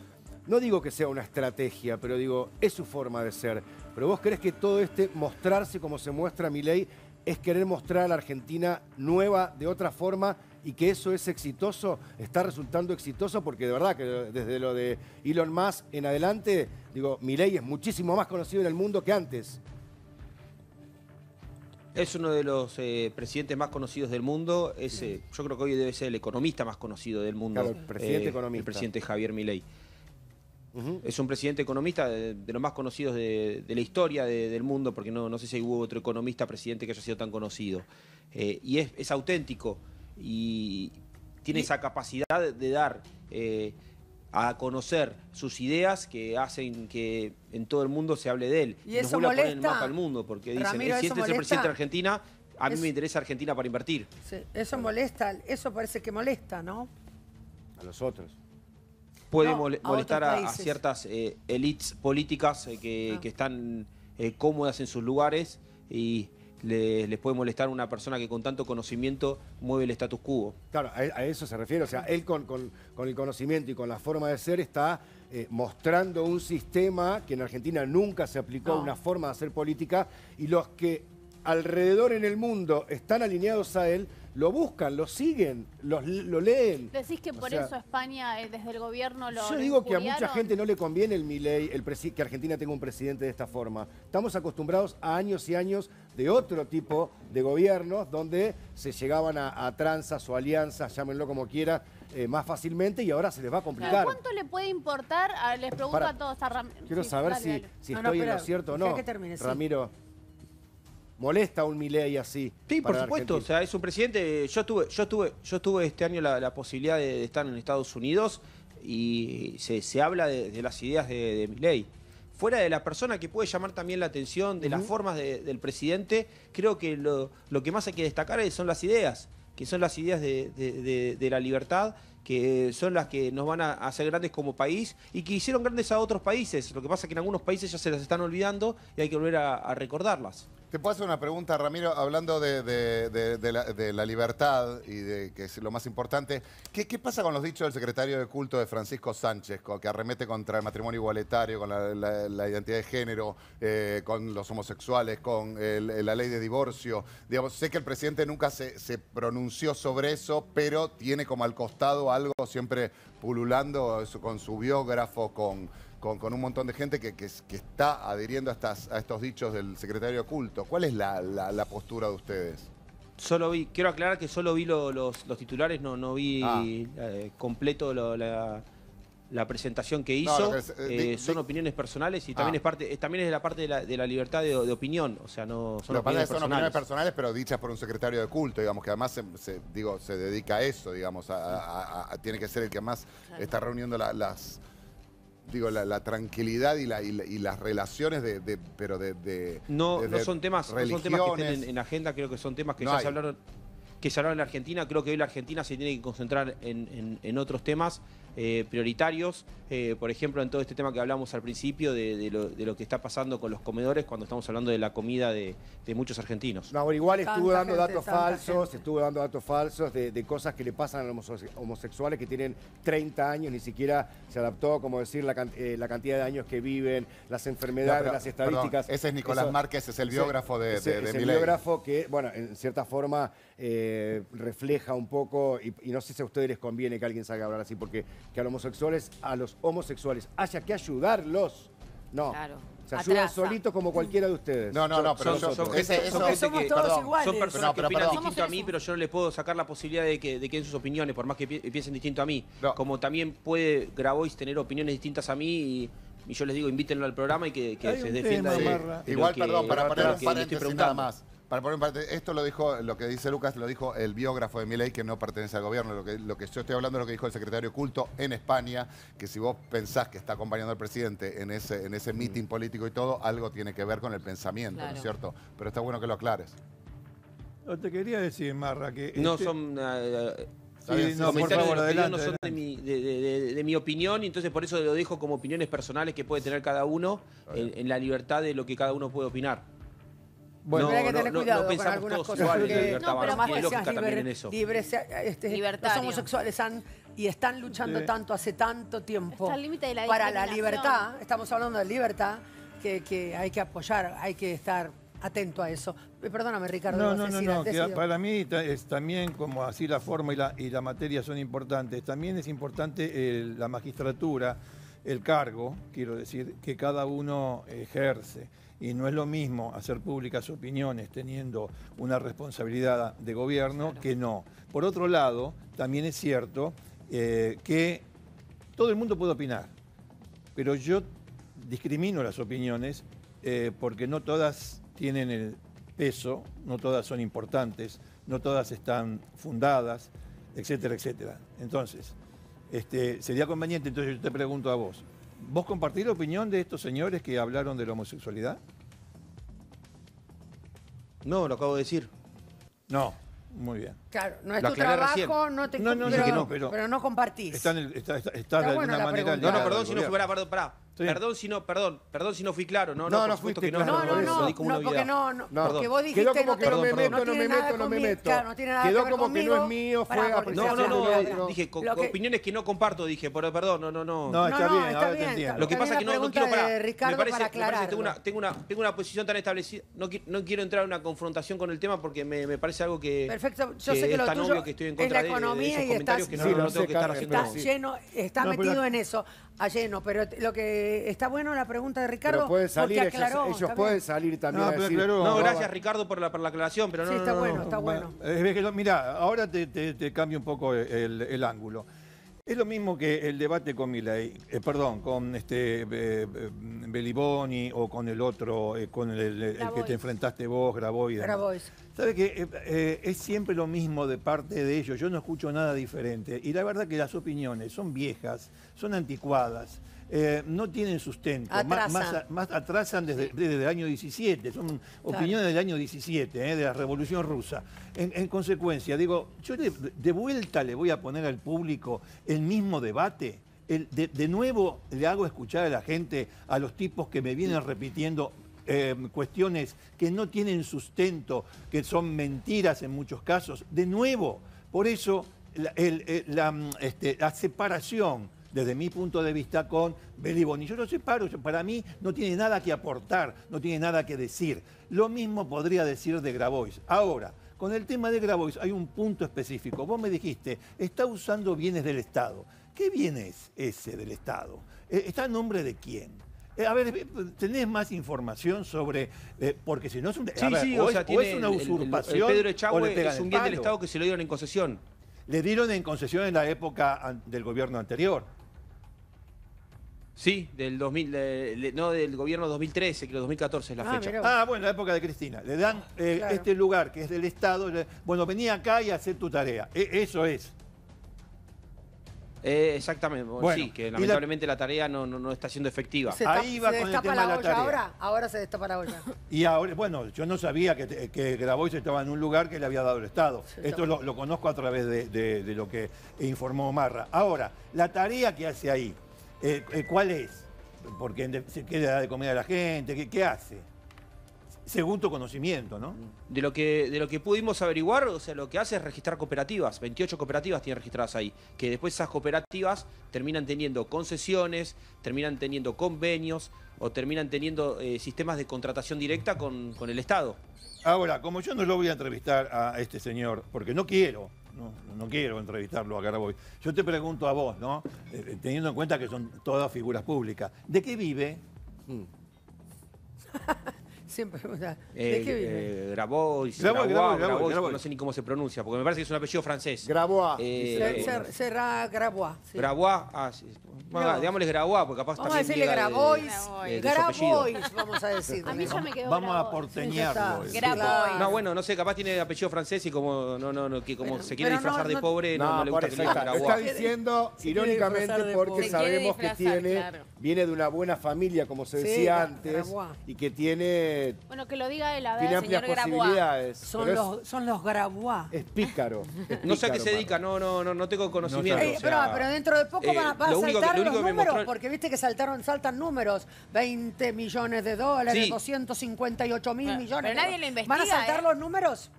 No digo que sea una estrategia, pero digo, es su forma de ser. Pero vos crees que todo este mostrarse como se muestra Milei es querer mostrar a la Argentina nueva de otra forma y que eso es exitoso, está resultando exitoso porque de verdad que desde lo de Elon Musk en adelante, digo, Milei es muchísimo más conocido en el mundo que antes. Es uno de los eh, presidentes más conocidos del mundo. Es, eh, yo creo que hoy debe ser el economista más conocido del mundo. Claro, el presidente eh, economista. El presidente Javier Milei. Es un presidente economista de, de los más conocidos de, de la historia de- del mundo, porque no, no sé si hubo otro economista presidente que haya sido tan conocido. Y es, es auténtico y tiene esa capacidad de dar a conocer sus ideas que hacen que en todo el mundo se hable de él. ¿Y nos eso vuelve a poner en el molesta? mapa del mundo, porque dicen, Ramiro, si ¿eso este es el presidente de Argentina, a mí Es- me interesa Argentina para invertir. Sí, eso molesta, eso parece que molesta, ¿no? A los otros. puede No, mole- a molestar a, ciertas eh, elites políticas eh, que, Ah. que están eh, cómodas en sus lugares y le- les puede molestar una persona que con tanto conocimiento mueve el status quo. Claro, a, a eso se refiere. O sea, él con, con- con el conocimiento y con la forma de ser está eh, mostrando un sistema que en Argentina nunca se aplicó, No. una forma de hacer política, y los que alrededor en el mundo están alineados a él, lo buscan, lo siguen, los- lo leen. Decís que O por sea, eso España, eh, desde el gobierno, lo Yo digo que a mucha gente no le conviene el Milei, el presi- que Argentina tenga un presidente de esta forma. Estamos acostumbrados a años y años de otro tipo de gobiernos donde se llegaban a, a tranzas o alianzas, llámenlo como quiera, eh, más fácilmente y ahora se les va a complicar. ¿Cuánto le puede importar? A- les pregunto Para- a todos. A Ram- Quiero sí, saber dale, si, dale. si No, no, estoy en espera, lo cierto o no. que termine, sí. ¿Molesta un Milei así? Sí, por supuesto. O sea, es un presidente. Yo tuve, yo tuve, yo tuve este año la, la posibilidad de, de estar en Estados Unidos y se, se habla de, de las ideas de, de Milei. Fuera de la persona que puede llamar también la atención, de las formas de- del presidente, creo que lo, lo que más hay que destacar es- son las ideas, que son las ideas de, la libertad, que son las que nos van a hacer grandes como país y que hicieron grandes a otros países. Lo que pasa es que en algunos países ya se las están olvidando y hay que volver a- a recordarlas. Te puedo hacer una pregunta, Ramiro, hablando de, la, libertad y de que es lo más importante. ¿Qué, pasa con los dichos del secretario de culto de Francisco Sánchez, que arremete contra el matrimonio igualitario, con la, identidad de género, eh, con los homosexuales, con la ley de divorcio? Sé que el presidente nunca se, pronunció sobre eso, pero tiene como al costado algo siempre pululando eso, con su biógrafo, con con, con un montón de gente que, que que está adhiriendo a, estas, a estos dichos del secretario oculto. ¿Cuál es la, la- la postura de ustedes? Solo vi, quiero aclarar que solo vi lo- los, los titulares, no, no vi Ah. eh, completo lo- la, la presentación que No, hizo. lo que es, eh, Eh, di- son di- opiniones personales y también Ah. es parte, es- también es la parte de la, de la libertad de, de opinión. O sea, no son opiniones son opiniones personales. personales, pero dichas por un secretario de culto, digamos, que además se, se- digo, se dedica a eso, digamos, a- a- a- a- tiene que ser el que más está reuniendo la- las digo, la, la tranquilidad y, la- y la- y las relaciones de, de- pero de, de- No, no son temas, no son temas que estén en, en agenda, creo que son temas que No ya hay. se hablaron que se hablaron en la Argentina, creo que hoy la Argentina se tiene que concentrar en, en- en otros temas eh, prioritarios, eh, por ejemplo, en todo este tema que hablamos al principio de, de lo, de lo que está pasando con los comedores cuando estamos hablando de la comida de, de muchos argentinos. No, igual estuvo dando gente, datos falsos, estuvo dando datos falsos de, cosas que le pasan a los homose- homosexuales que tienen 30 años, ni siquiera se adaptó, como decir, la, eh, la cantidad de años que viven, las No, enfermedades, pero, las estadísticas. perdón, ese es Nicolás Eso- Márquez, es el ese- biógrafo de, ese- es el biógrafo que, bueno, en cierta forma eh, refleja un poco, y, y no sé si a ustedes les conviene que alguien salga a hablar así, porque que a los homosexuales, a los homosexuales haya que ayudarlos. No. Claro. Se ayudan Atrasa. solitos como cualquiera de ustedes. No, no, no, pero Son- son- ese- son- eso- son Porque somos que- todos perdón, iguales. Son personas No, que pero opinan perdón. distinto a mí, pero yo no le puedo sacar la posibilidad de que, de que den sus opiniones, por más que pi- piensen distinto a mí. No. Como también puede Grabois tener opiniones distintas a mí y, y yo les digo, invítenlo al programa y que, que Hay se un defienda tema, de, Marra. de lo Igual, que- perdón, para de poner un que le estoy paréntesis preguntando. nada más. Para poner un paréntesis, esto lo dijo, lo que dice Lucas, lo dijo el biógrafo de Milei, que no pertenece al gobierno. Lo que, lo que yo estoy hablando es lo que dijo el secretario Culto en España, que si vos pensás que está acompañando al presidente en ese, en ese meeting político y todo, algo tiene que ver con el pensamiento, ¿no es cierto? Pero está bueno que lo aclares. No, te quería decir, Marra, que... No este- son... Sí, bien, no, por comentarios favor, de los adelante. pedidos no son de mi, de, de- de- de mi opinión y entonces por eso lo dejo como opiniones personales que puede tener cada uno en, en la libertad de lo que cada uno puede opinar. Bueno, No, hay que no, tener no- no cuidado con algunas cosas. porque- No, pero más seas libre, sea- este, los homosexuales han y están luchando Sí. tanto hace tanto tiempo Está al límite de la para la libertad. Estamos hablando de libertad que, que hay que apoyar, hay que estar atento a eso. Eh, Perdóname, Ricardo. No, no, no, que para mí es también como así la forma y la, y la materia son importantes, también es importante el- la magistratura, el cargo, quiero decir, que cada uno ejerce. Y no es lo mismo hacer públicas opiniones teniendo una responsabilidad de gobierno que no. Por otro lado, también es cierto eh, que todo el mundo puede opinar, pero yo discrimino las opiniones eh, porque no todas tienen el peso, no todas son importantes, no todas están fundadas, etcétera, etcétera. Entonces, este, sería conveniente, entonces yo te pregunto a vos, ¿vos compartís la opinión de estos señores que hablaron de la homosexualidad? No, lo acabo de decir. No, muy bien. Claro, no es Lo tu aclaré trabajo, recién. no te No, no, pero, dije que no, pero- pero no compartís. Está, en el- está- está- está Está de buena alguna la manera... pregunta. No, no, ligado perdón si no gobierno. pará, pará, pará. Sí. Perdón si no, perdón, perdón si no fui claro. No, no, No, por no supuesto fuiste que no. claro, No, no, no, no, una porque no, no, No. porque vos dijiste Quedó como no que no me meto, no me meto, no me conmigo, meto. claro, no tiene nada Quedó que ver como que no es conmigo. mío, fue Pará, se No, no, no, dije co- Lo que- opiniones que no comparto, dije, pero perdón, no, no, no. No, está no, bien, está ahora bien, te entiendo. Lo que pasa es que no, no quiero parar. me parece, para me parece que tengo una, tengo, una, tengo una posición tan establecida. No, qui- no quiero entrar en una confrontación con el tema porque me, me parece algo que, Perfecto, yo que sé que es lo tan tuyo obvio que estoy en es contra de- esos comentarios que no, no tengo que estar haciendo. Está lleno, está No, metido en eso, a lleno, pero lo que está bueno la pregunta de Ricardo, Pero pueden salir, porque ellos, aclaró, ellos está pueden salir también No, a decir... aclaró. No, gracias Ricardo por la, por la aclaración, pero no, Sí, no, está no, bueno, no. está bueno. Eh, mira, ahora te, te- te cambio un poco el, el ángulo. Es lo mismo que el debate con Milei, eh, perdón, con este eh, eh, Beliboni o con el otro, eh, con el, el- el que te enfrentaste vos, Grabois. Grabois. ¿Sabe que eh, eh, es siempre lo mismo de parte de ellos? Yo no escucho nada diferente. Y la verdad que las opiniones son viejas, son anticuadas, eh, no tienen sustento. Atrasan. Más, más atrasan desde, desde el año 17. Son opiniones del año 17, eh, de la Revolución Rusa. En, en consecuencia, digo, yo de, de vuelta le voy a poner al público el mismo debate. El- de, de nuevo le hago escuchar a la gente, a los tipos que me vienen repitiendo eh, cuestiones que no tienen sustento, que son mentiras en muchos casos. De nuevo, por eso la, el- el- la, este, la separación, desde mi punto de vista, con Beliboni. Yo lo separo, yo- para mí no tiene nada que aportar, no tiene nada que decir. Lo mismo podría decir de Grabois. Ahora, con el tema de Grabois hay un punto específico. Vos me dijiste, está usando bienes del Estado. ¿Qué bien es ese del Estado? Eh, ¿Está a nombre de quién? Eh, a ver, eh, ¿tenés más información sobre...? eh, porque si no es un... Sí, ver, sí, o, o es, sea, o es una el- el- el- usurpación El, Pedro Echagüe es un bien del. Estado que se lo dieron en concesión. Le dieron en concesión en la época del gobierno anterior. Sí, del 2000, de- de- no del gobierno 2013, que el 2014 es la Ah, fecha. mirá. Ah, bueno, la época de Cristina. Le dan eh, Claro. este lugar que es del Estado. le- bueno, vení acá y hacer tu tarea. E- eso es. Eh, exactamente, Bueno, sí, que la- lamentablemente la, tarea no, no, no está siendo efectiva. Se, Ahí va se con el tema la de la olla tarea. ahora. Ahora se destapa la olla. Y ahora, bueno, yo no sabía que, que Grabois estaba en un lugar que le había dado el Estado. Esto lo, lo conozco a través de, de- de lo que informó Marra. Ahora, la tarea que hace ahí, eh, eh, ¿cuál es? Porque se queda de comida a la gente, ¿qué, qué hace? Según tu conocimiento, ¿no? De lo, que, de lo que pudimos averiguar, o sea, lo que hace es registrar cooperativas. 28 cooperativas tienen registradas ahí. Que después esas cooperativas terminan teniendo concesiones, terminan teniendo convenios o terminan teniendo eh, sistemas de contratación directa con, con el Estado. Ahora, como yo no lo voy a entrevistar a este señor, porque no quiero, no, no quiero entrevistarlo a Grabois, yo te pregunto a vos, ¿no? Eh, teniendo en cuenta que son todas figuras públicas, ¿de qué vive? Siempre, o sea, Eh, ¿de qué vive? eh, Grabois, Grabois, Grabois, Grabois, Grabois, Grabois. no sé ni cómo se pronuncia, porque me parece que es un apellido francés. Grabois. Eh, eh, se- será Grabois. sí. Grabois, ah, sí. Bueno, No. digámosle Grabois, porque capaz Vamos a también decirle llega de- Grabois. de- de su apellido. Grabois, vamos a decir. A mí ya me quedó Vamos a Grabois. porteñarlo. Sí, eh. ya está. Grabois. No, bueno, no sé, capaz tiene apellido francés y como no, no, no, que como Pero- se quiere pero no, disfrazar de no- pobre, no, no le por gusta que eso le digan está, está Grabois. diciendo Se quiere irónicamente disfrazar de porque pobre. Se quiere sabemos que disfrazar, tiene, claro. Viene de una buena familia, como se decía antes, Grabois. y que tiene, Bueno, que lo diga él, a tiene ver. amplias señor posibilidades. Son los, son los Grabois. es, es pícaro. No sé a qué se dedica, no, no, no, no tengo conocimiento. O pero, sea, pero dentro de poco eh, van a, va a lo único que- saltar lo los números, mostró- porque viste que saltaron, saltan números. 20 millones de dólares, Sí. 258 mil millones. pero nadie lo ¿Van a investiga, saltar ¿eh? los números?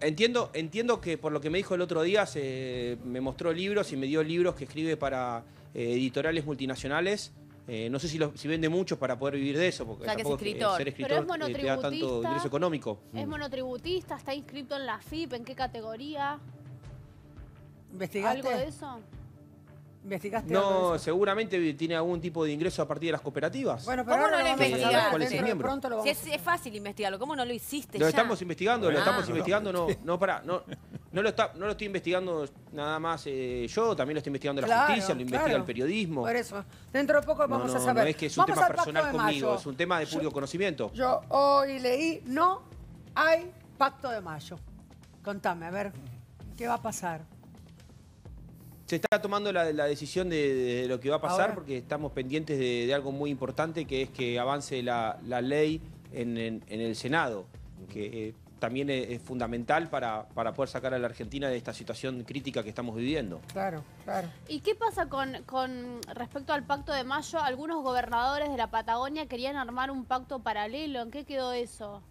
Entiendo, entiendo que por lo que me dijo el otro día, se, me mostró libros y me dio libros que escribe para eh, editoriales multinacionales. Eh, no sé si, lo- si vende muchos para poder vivir de eso, porque O sea, que es eh, escritor. ser Pero escritor es eh, te da tanto monotributista. ingreso económico. Es monotributista, está inscrito en la FIP, ¿en qué categoría? ¿Investigaste? ¿Algo de eso? ¿Investigaste algo de No, seguramente tiene algún tipo de ingreso a partir de las cooperativas. Bueno, pero ¿Cómo no lo vamos a investigaste? saber, ¿Cuál es lo Si fácil investigarlo, ¿cómo no lo hiciste Lo ya? estamos investigando, lo estamos No. investigando, no, no para, no, no lo está, no lo estoy investigando nada más eh, yo, también lo estoy investigando la Claro, justicia, lo investiga claro. el periodismo. Por eso. Dentro de poco vamos no, a saber. no es que es un Vamos tema personal conmigo, es un tema de público conocimiento. Yo hoy leí, no hay pacto de mayo. Contame, a ver, ¿qué va a pasar? Se está tomando la, la decisión de, de lo que va a pasar Ahora. porque estamos pendientes de, de algo muy importante que es que avance la, la ley en, en- en el Senado, que eh, también es, es fundamental para, para poder sacar a la Argentina de esta situación crítica que estamos viviendo. Claro, claro. ¿Y qué pasa con, con respecto al pacto de mayo? Algunos gobernadores de la Patagonia querían armar un pacto paralelo. ¿En qué quedó eso?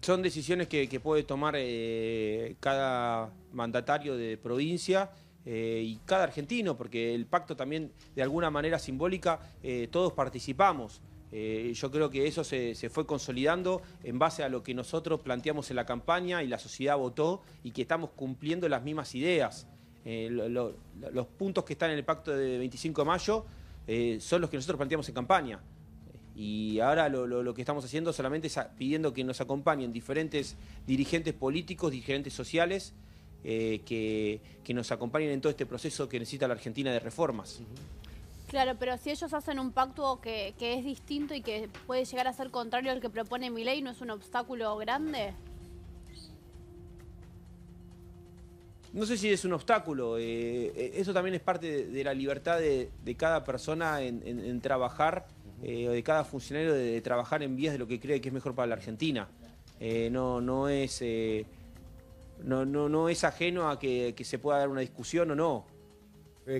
Son decisiones que, puede tomar eh, cada mandatario de provincia eh, y cada argentino, porque el pacto también, de alguna manera simbólica, eh, todos participamos. Yo creo que eso se, fue consolidando en base a lo que nosotros planteamos en la campaña y la sociedad votó y que estamos cumpliendo las mismas ideas. Lo- lo- los puntos que están en el pacto de 25 de mayo son los que nosotros planteamos en campaña. Y ahora lo, lo- lo que estamos haciendo solamente es pidiendo que nos acompañen diferentes dirigentes políticos, dirigentes sociales, eh, que, que nos acompañen en todo este proceso que necesita la Argentina de reformas. Claro, pero si ellos hacen un pacto que, que es distinto y que puede llegar a ser contrario al que propone mi ley, ¿no es un obstáculo grande? No sé si es un obstáculo, eh, eh, eso también es parte de, de la libertad de, de cada persona en, en- en trabajar, eh, o de cada funcionario de, trabajar en vías de lo que cree que es mejor para la Argentina. Eh, no, no, es, eh, no, no, no es ajeno a que, se pueda dar una discusión o no.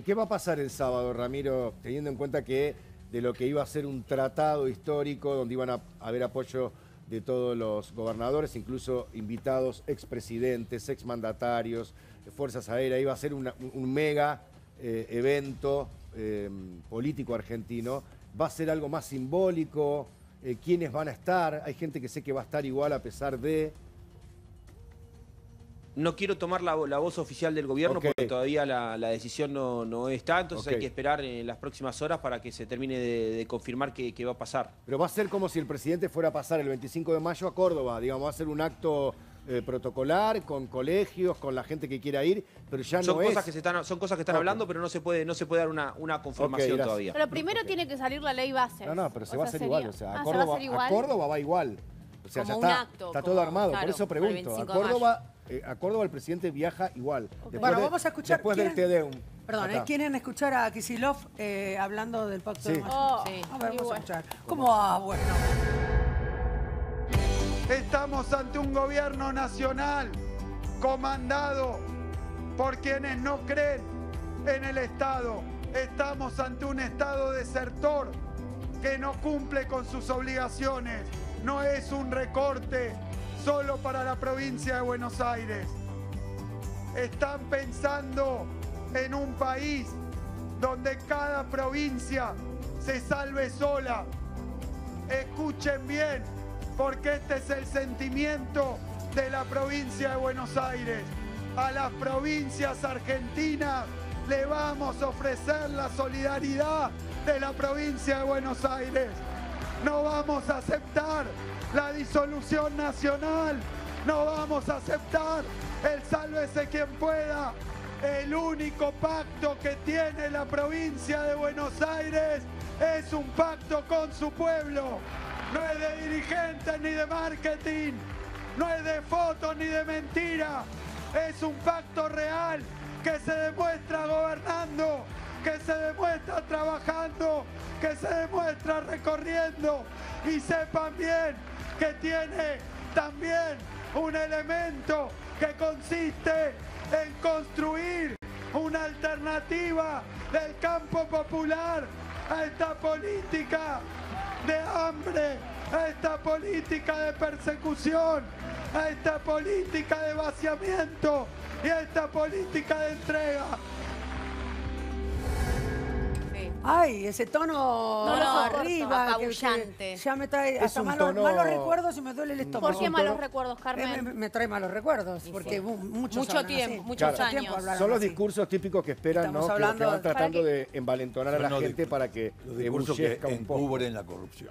¿Qué va a pasar el sábado, Ramiro, teniendo en cuenta que de lo que iba a ser un tratado histórico donde iban a haber apoyo de todos los gobernadores, incluso invitados, expresidentes, exmandatarios, fuerzas aéreas, iba a ser un, mega evento político argentino? ¿Va a ser algo más simbólico? Eh, ¿Quiénes van a estar? Hay gente que sé que va a estar igual a pesar de... No quiero tomar la, la voz oficial del gobierno porque todavía la, la decisión no, no está, entonces hay que esperar en las próximas horas para que se termine de, de confirmar qué, qué va a pasar. Pero va a ser como si el presidente fuera a pasar el 25 de mayo a Córdoba, digamos, va a ser un acto eh, protocolar con colegios, con la gente que quiera ir, pero ya son, no cosas es. que se están, son cosas que están hablando, pero no se puede, no se puede dar una, una confirmación todavía. Pero primero tiene que salir la ley base. No, no, pero se O va a hacer sería- igual, o sea, Ah, a ¿se Córdoba, va a igual? Córdoba va igual. O sea, Como ya un está, acto, está como- todo armado, claro, por eso pregunto. A 25 de Córdoba eh, a Córdoba el presidente viaja igual. Después Bueno, de- vamos a escuchar Después del Tedeum. Perdón. ¿eh? ¿quieren escuchar a Kisilov eh, hablando del pacto Sí. de Madrid? Oh, Sí. A ver, vamos a escuchar. ¿Cómo va? Bueno. Estamos ante un gobierno nacional comandado por quienes no creen en el Estado. Estamos ante un Estado desertor que no cumple con sus obligaciones. No es un recorte solo para la provincia de Buenos Aires. Están pensando en un país donde cada provincia se salve sola. Escuchen bien, porque este es el sentimiento de la provincia de Buenos Aires. A las provincias argentinas le vamos a ofrecer la solidaridad de la provincia de Buenos Aires. No vamos a aceptar la disolución nacional. No vamos a aceptar el sálvese quien pueda. El único pacto que tiene la provincia de Buenos Aires es un pacto con su pueblo. No es de dirigentes ni de marketing. No es de fotos ni de mentira. Es un pacto real que se demuestra gobernando, que se demuestra trabajando, que se demuestra recorriendo. Y sepan bien que tiene también un elemento que consiste en construir una alternativa del campo popular a esta política de hambre, a esta política de persecución, a esta política de vaciamiento y a esta política de entrega. Ay, ese tono No arriba. que- apabullante. que ya me trae Es hasta un malos, tono- malos recuerdos y me duele el estómago. ¿Por qué malos recuerdos, Eh, Carmen? me, me trae malos recuerdos, porque mu- muchos Mucho hablan tiempo, así. muchos Claro. años. hablaron Son los así. discursos típicos que esperan, Estamos ¿no? Que- Que, hablando- van ¿para tratando de envalentonar a Son la los gente para que Los discursos que ebullezca un poco. encubren la corrupción.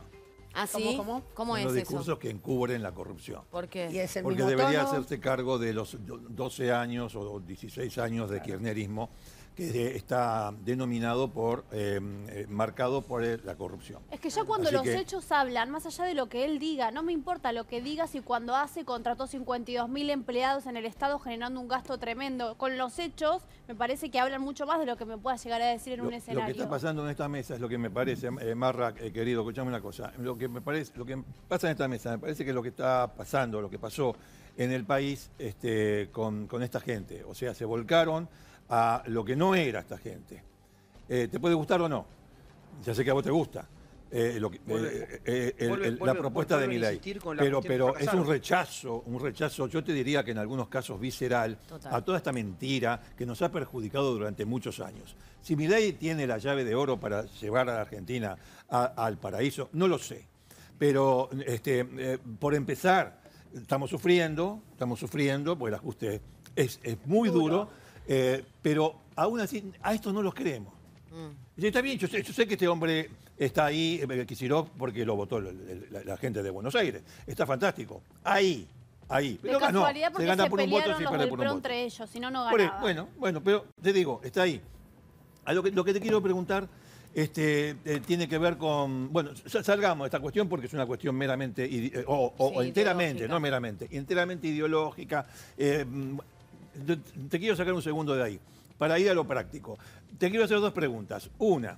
¿Ah, sí? ¿Cómo, cómo? ¿Cómo Son es los eso? discursos que encubren la corrupción. ¿Por qué? Y es el Porque mismo debería tono. hacerse cargo de los do- 12 años o 16 años de kirchnerismo que está denominado por, eh, eh, marcado por la corrupción. Es que ya cuando Así los que- hechos hablan, más allá de lo que él diga, no me importa lo que diga si cuando hace contrató 52 mil empleados en el Estado generando un gasto tremendo. Con los hechos me parece que hablan mucho más de lo que me pueda llegar a decir en Lo, un lo escenario. que está pasando en esta mesa es lo que me parece, eh, Marra, eh, querido, escuchame una cosa. Lo que me parece, lo que pasa en esta mesa, me parece que lo que está pasando, lo que pasó en el país este, con, con esta gente, o sea, se volcaron a lo que no era esta gente. Eh, ¿Te puede gustar o no? Ya sé que a vos te gusta. eh, lo que- Vuelve- eh, eh, el- vuelve- el- la vuelve- propuesta vuelve de a mi ley. insistir con la Pero, pero es un rechazo, un rechazo, yo te diría que en algunos casos visceral, Total. a toda esta mentira que nos ha perjudicado durante muchos años. Si mi ley tiene la llave de oro para llevar a la Argentina a- al paraíso, no lo sé. Pero este, eh, por empezar, estamos sufriendo, estamos sufriendo, porque el ajuste es, es muy duro, eh, pero aún así a esto no los queremos. Mm. Y está bien, yo sé, yo sé que este hombre está ahí, eh, Kicillof, porque lo votó la, la gente de Buenos Aires. Está fantástico. Ahí, ahí. de Pero ganó. casualidad porque se, gana por un voto, los pierde del por un PRO voto. entre ellos, si no, no e- ganaba. bueno, bueno, pero te digo, está ahí. A lo, que, lo que te quiero preguntar este, eh, tiene que ver con. Bueno, sa- salgamos de esta cuestión porque es una cuestión meramente. eh, o, o- Sí, o enteramente, ideológica. no meramente, enteramente ideológica. Eh, te- quiero sacar un segundo de ahí. Para ir a lo práctico. Te quiero hacer dos preguntas. Una,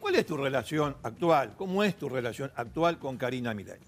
¿cuál es tu relación actual? ¿Cómo es tu relación actual con Karina Milei?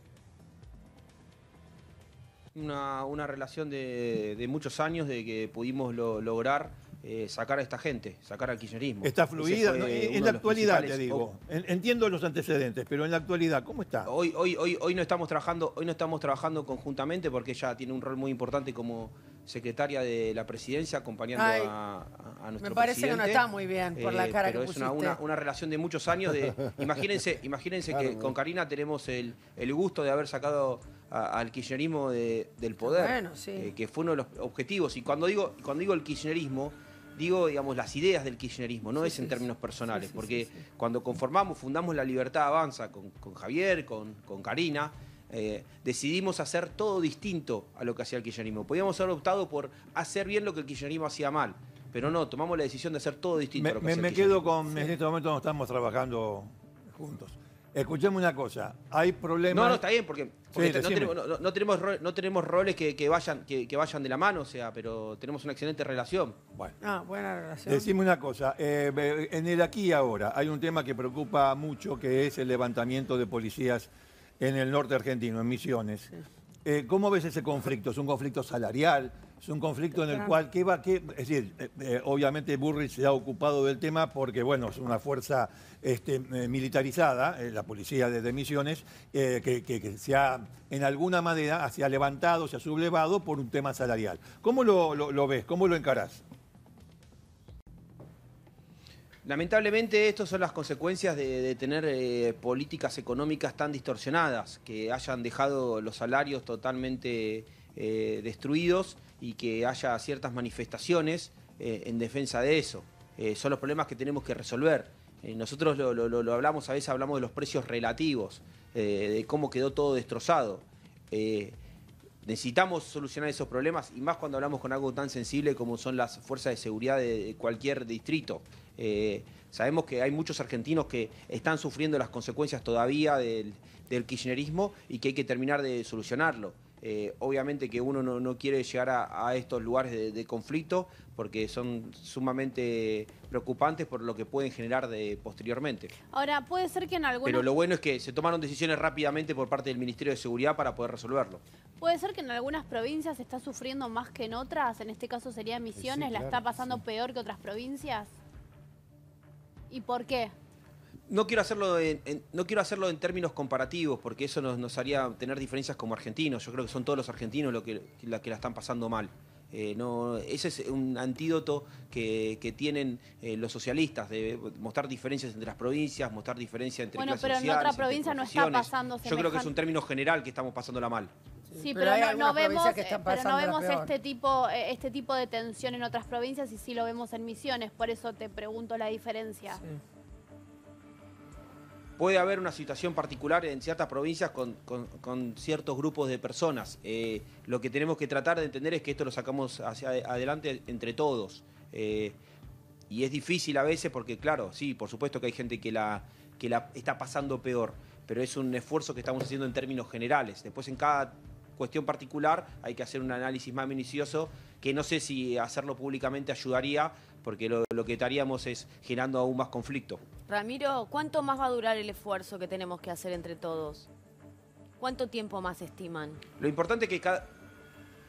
Una, relación de, muchos años de que pudimos lo- lograr eh, sacar a esta gente, sacar al kirchnerismo. ¿Está fluida? No, uno en la actualidad, te digo. En- Entiendo los antecedentes, pero en la actualidad, ¿cómo está? Hoy, hoy, hoy, hoy no estamos trabajando, hoy no estamos trabajando conjuntamente porque ella tiene un rol muy importante como secretaria de la presidencia, acompañando Ay, a, a- nuestro me parece que no está muy bien por la cara pero que es una, pusiste. una- una relación de muchos años. De, imagínense, imagínense que con Karina tenemos el, el gusto de haber sacado a- al kirchnerismo de- del poder, Bueno, sí. eh, que fue uno de los objetivos. Y cuando digo, cuando digo el kirchnerismo, digo, digamos, las ideas del kirchnerismo, no es en términos personales, porque cuando conformamos, fundamos La Libertad Avanza con, con Javier, con, con Karina, eh, decidimos hacer todo distinto a lo que hacía el kirchnerismo. Podíamos haber optado por hacer bien lo que el kirchnerismo hacía mal, pero no, tomamos la decisión de hacer todo distinto Me, a lo que me- hacía el me quedo con, en este momento no estamos trabajando juntos. Escuchemos una cosa, hay problemas... No, no, está bien, porque, porque Sí, no, tenemos, no- no tenemos, ro- no tenemos roles que, que vayan, que, que vayan de la mano, o sea, pero tenemos una excelente relación. Bueno. Ah, buena relación. Decime una cosa, eh, en el aquí y ahora hay un tema que preocupa mucho que es el levantamiento de policías en el norte argentino, en Misiones. Eh, ¿Cómo ves ese conflicto? ¿Es un conflicto salarial? ¿Es un conflicto en el cual, qué va, qué, es decir, eh, eh, obviamente Burrich se ha ocupado del tema porque, bueno, es una fuerza este, militarizada, la policía de, de Misiones, que, que- que se ha, en alguna manera, se ha levantado, se ha sublevado por un tema salarial. ¿Cómo lo, lo- lo ves? ¿Cómo lo encarás? Lamentablemente, estas son las consecuencias de, tener eh, políticas económicas tan distorsionadas, que hayan dejado los salarios totalmente eh, destruidos y que haya ciertas manifestaciones eh, en defensa de eso. Son los problemas que tenemos que resolver. Nosotros lo, hablamos, a veces hablamos de los precios relativos, de cómo quedó todo destrozado. Necesitamos solucionar esos problemas y más cuando hablamos con algo tan sensible como son las fuerzas de seguridad de cualquier distrito. Eh, sabemos que hay muchos argentinos que están sufriendo las consecuencias todavía del, del kirchnerismo y que hay que terminar de solucionarlo. Eh, obviamente que uno no, no quiere llegar a, a estos lugares de, de conflicto porque son sumamente preocupantes por lo que pueden generar de, posteriormente. Ahora, puede ser que en algunas... Pero lo bueno es que se tomaron decisiones rápidamente por parte del Ministerio de Seguridad para poder resolverlo. Puede ser que en algunas provincias se está sufriendo más que en otras, en este caso sería Misiones, la claro, está pasando peor que otras provincias. ¿Y por qué? No quiero hacerlo en, en- no quiero hacerlo en términos comparativos, porque eso nos, nos haría tener diferencias como argentinos. Yo creo que son todos los argentinos los que, la que la están pasando mal. Eh, no, ese es un antídoto que, que tienen eh, los socialistas, de mostrar diferencias entre las provincias, mostrar diferencias entre Bueno, clases pero en otra provincia no está pasando Yo creo que es un término general que estamos pasándola mal. Sí, Pero pero, hay no, vemos, provincias que están pero no vemos este tipo, eh, este tipo de tensión en otras provincias y sí lo vemos en Misiones, por eso te pregunto la diferencia. puede haber una situación particular en ciertas provincias con, con- con ciertos grupos de personas. Eh, lo que tenemos que tratar de entender es que esto lo sacamos hacia adelante entre todos. Eh, y es difícil a veces porque, claro, sí, por supuesto que hay gente que la, que la está pasando peor, pero es un esfuerzo que estamos haciendo en términos generales. Después en cada cuestión particular hay que hacer un análisis más minucioso que no sé si hacerlo públicamente ayudaría porque lo, lo que estaríamos es generando aún más conflicto. Ramiro, ¿cuánto más va a durar el esfuerzo que tenemos que hacer entre todos? ¿Cuánto tiempo más estiman? Lo importante es que cada,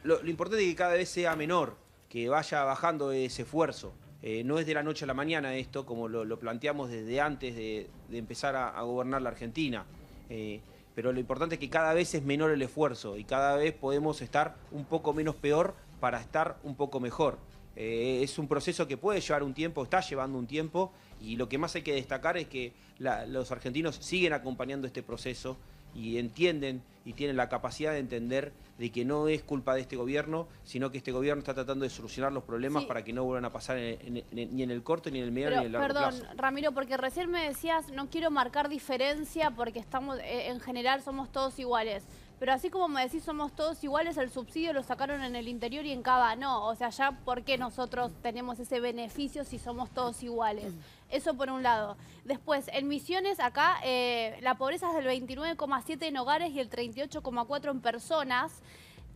lo, lo importante es que cada vez sea menor, que vaya bajando ese esfuerzo. Eh, no es de la noche a la mañana esto, como lo, lo planteamos desde antes de, de empezar a, a gobernar la Argentina. Eh, pero lo importante es que cada vez es menor el esfuerzo y cada vez podemos estar un poco menos peor para estar un poco mejor. Eh, es un proceso que puede llevar un tiempo, está llevando un tiempo y lo que más hay que destacar es que los argentinos siguen acompañando este proceso y entienden y tienen la capacidad de entender de que no es culpa de este gobierno, sino que este gobierno está tratando de solucionar los problemas Sí. para que no vuelvan a pasar en- en- en- ni en el corto, ni en el mediano, ni en el largo perdón, plazo. Ramiro, porque recién me decías, no quiero marcar diferencia porque estamos, eh, en general somos todos iguales. Pero así como me decís somos todos iguales, el subsidio lo sacaron en el interior y en Cava no. O sea, ya, ¿por qué nosotros tenemos ese beneficio si somos todos iguales? Eso por un lado. Después, en Misiones, acá, eh, la pobreza es del 29,7 en hogares y el 38,4 en personas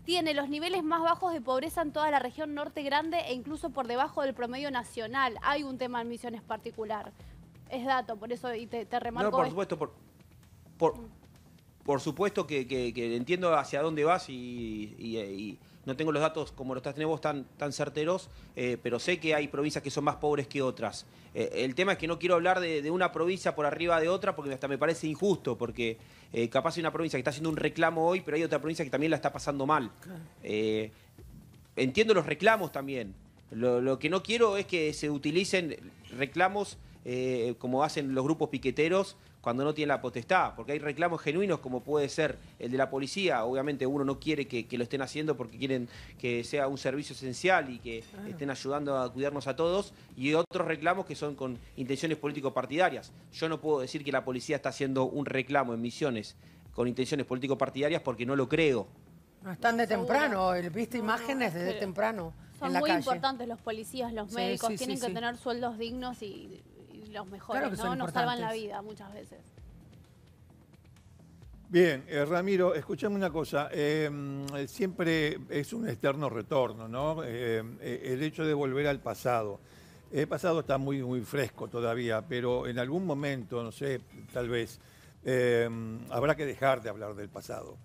tiene los niveles más bajos de pobreza en toda la región norte grande e incluso por debajo del promedio nacional. Hay un tema en Misiones particular. Es dato, por eso y te, te remarco. No, por esto. supuesto, por, por, por supuesto que, que- que entiendo hacia dónde vas y, y- y no tengo los datos como los teniendo vos tan, tan certeros, eh, pero sé que hay provincias que son más pobres que otras. Eh, el tema es que no quiero hablar de, de una provincia por arriba de otra porque hasta me parece injusto, porque eh, capaz hay una provincia que está haciendo un reclamo hoy, pero hay otra provincia que también la está pasando mal. Entiendo los reclamos también. Lo, lo que no quiero es que se utilicen reclamos eh, como hacen los grupos piqueteros cuando no tienen la potestad, porque hay reclamos genuinos como puede ser el de la policía. Obviamente uno no quiere que, que lo estén haciendo porque quieren que sea un servicio esencial y que estén ayudando a cuidarnos a todos, y otros reclamos que son con intenciones político-partidarias. Yo no puedo decir que la policía está haciendo un reclamo en misiones con intenciones político-partidarias porque no lo creo. No, están de temprano, el- viste imágenes desde temprano Son en la muy calle. importantes los policías, los médicos, sí, sí, tienen que sí. tener sueldos dignos y los mejores, Claro que ¿no? son Nos salvan la vida muchas veces. Bien, eh, Ramiro, escuchame una cosa. eh, mm, siempre es un externo retorno, ¿no? Eh, eh, el hecho de volver al pasado. El pasado está muy, muy fresco todavía, pero en algún momento, no sé, tal vez, eh, habrá que dejar de hablar del pasado.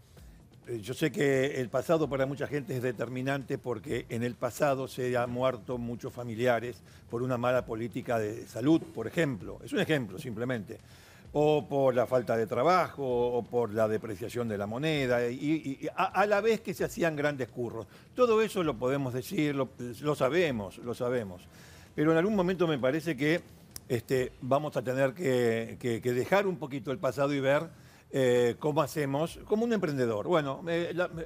Eh, Yo sé que el pasado para mucha gente es determinante porque en el pasado se han muerto muchos familiares por una mala política de salud, por ejemplo. Es un ejemplo simplemente. O por la falta de trabajo, o por la depreciación de la moneda, y, a, la vez que se hacían grandes curros. Todo eso lo podemos decir, lo, sabemos, lo sabemos. Pero en algún momento me parece que este, vamos a tener que dejar un poquito el pasado y ver eh, cómo hacemos, como un emprendedor. Bueno, me, la- me-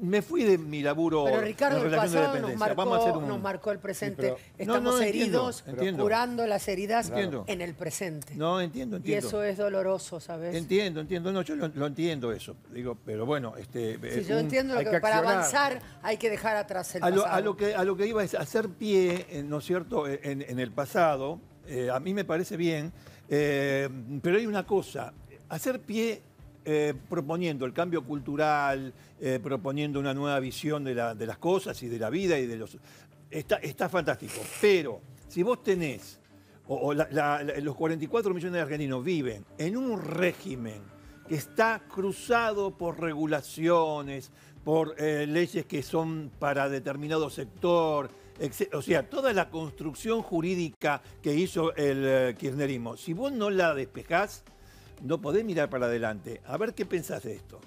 me fui de mi laburo Pero Ricardo, en el relación de pasado nos dependencia. marcó, Vamos a hacer un- nos marcó el presente. Sí, pero- Estamos No, no, entiendo, heridos, entiendo. curando las heridas Entiendo. en el presente. No, entiendo, Y entiendo. eso es doloroso, ¿sabes? Entiendo, entiendo. No, yo lo, lo entiendo eso. Digo, pero bueno, este. Sí, eh, yo un- entiendo lo hay que, para accionar. avanzar hay que dejar atrás el a lo, pasado. a lo que, a lo que iba es hacer pie, eh, ¿no es cierto?, en, en el pasado, eh, a mí me parece bien, eh, pero hay una cosa, hacer pie eh, proponiendo el cambio cultural, eh, proponiendo una nueva visión de, la- de las cosas y de la vida y de los... Está, está fantástico, pero si vos tenés, o, los 44 millones de argentinos viven en un régimen que está cruzado por regulaciones, por eh, leyes que son para determinado sector, o sea, toda la construcción jurídica que hizo el kirchnerismo, si vos no la despejás, no podés mirar para adelante. A ver qué pensás de esto.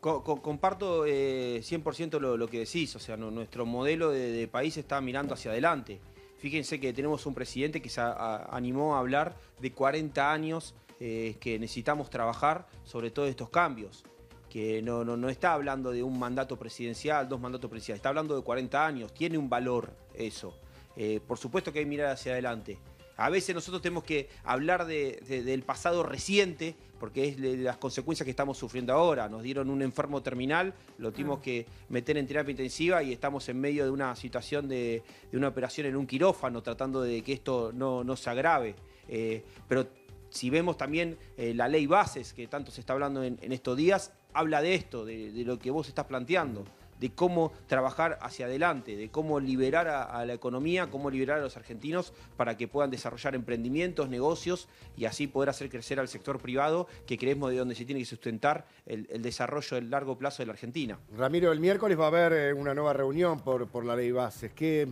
Co- co- comparto eh, 100% lo, que decís, o sea, nuestro modelo de, país está mirando hacia adelante. Fíjense que tenemos un presidente que se animó a hablar de 40 años eh, que necesitamos trabajar sobre todos estos cambios, que no, no, no está hablando de un mandato presidencial, dos mandatos presidenciales, está hablando de 40 años, tiene un valor eso. Eh, por supuesto que hay que mirar hacia adelante. A veces nosotros tenemos que hablar de- de- del pasado reciente, porque es de las consecuencias que estamos sufriendo ahora. Nos dieron un enfermo terminal, lo tuvimos que meter en terapia intensiva y estamos en medio de una situación de, de una operación en un quirófano, tratando de que esto no, no se agrave. Eh, pero si vemos también eh, la ley bases, que tanto se está hablando en, en estos días, habla de esto, de, de lo que vos estás planteando, de cómo trabajar hacia adelante, de cómo liberar a, la economía, cómo liberar a los argentinos para que puedan desarrollar emprendimientos, negocios y así poder hacer crecer al sector privado, que creemos de donde se tiene que sustentar el, el desarrollo del largo plazo de la Argentina. Ramiro, el miércoles va a haber eh, una nueva reunión por, por la ley bases. ¿Qué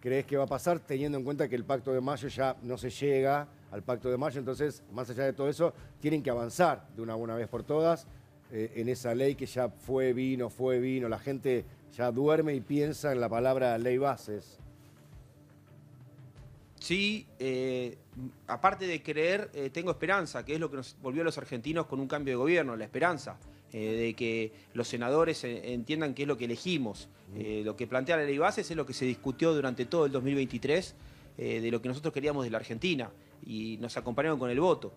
crees que va a pasar teniendo en cuenta que el pacto de mayo ya no se llega al pacto de mayo? Entonces, más allá de todo eso, tienen que avanzar de una buena vez por todas eh, en esa ley que ya fue, vino, fue, vino. La gente ya duerme y piensa en la palabra ley bases. Sí, eh, aparte de creer, eh, tengo esperanza, que es lo que nos volvió a los argentinos con un cambio de gobierno, la esperanza eh, de que los senadores entiendan qué es lo que elegimos. Eh, lo que plantea la ley bases es lo que se discutió durante todo el 2023, eh, de lo que nosotros queríamos de la Argentina, y nos acompañaron con el voto.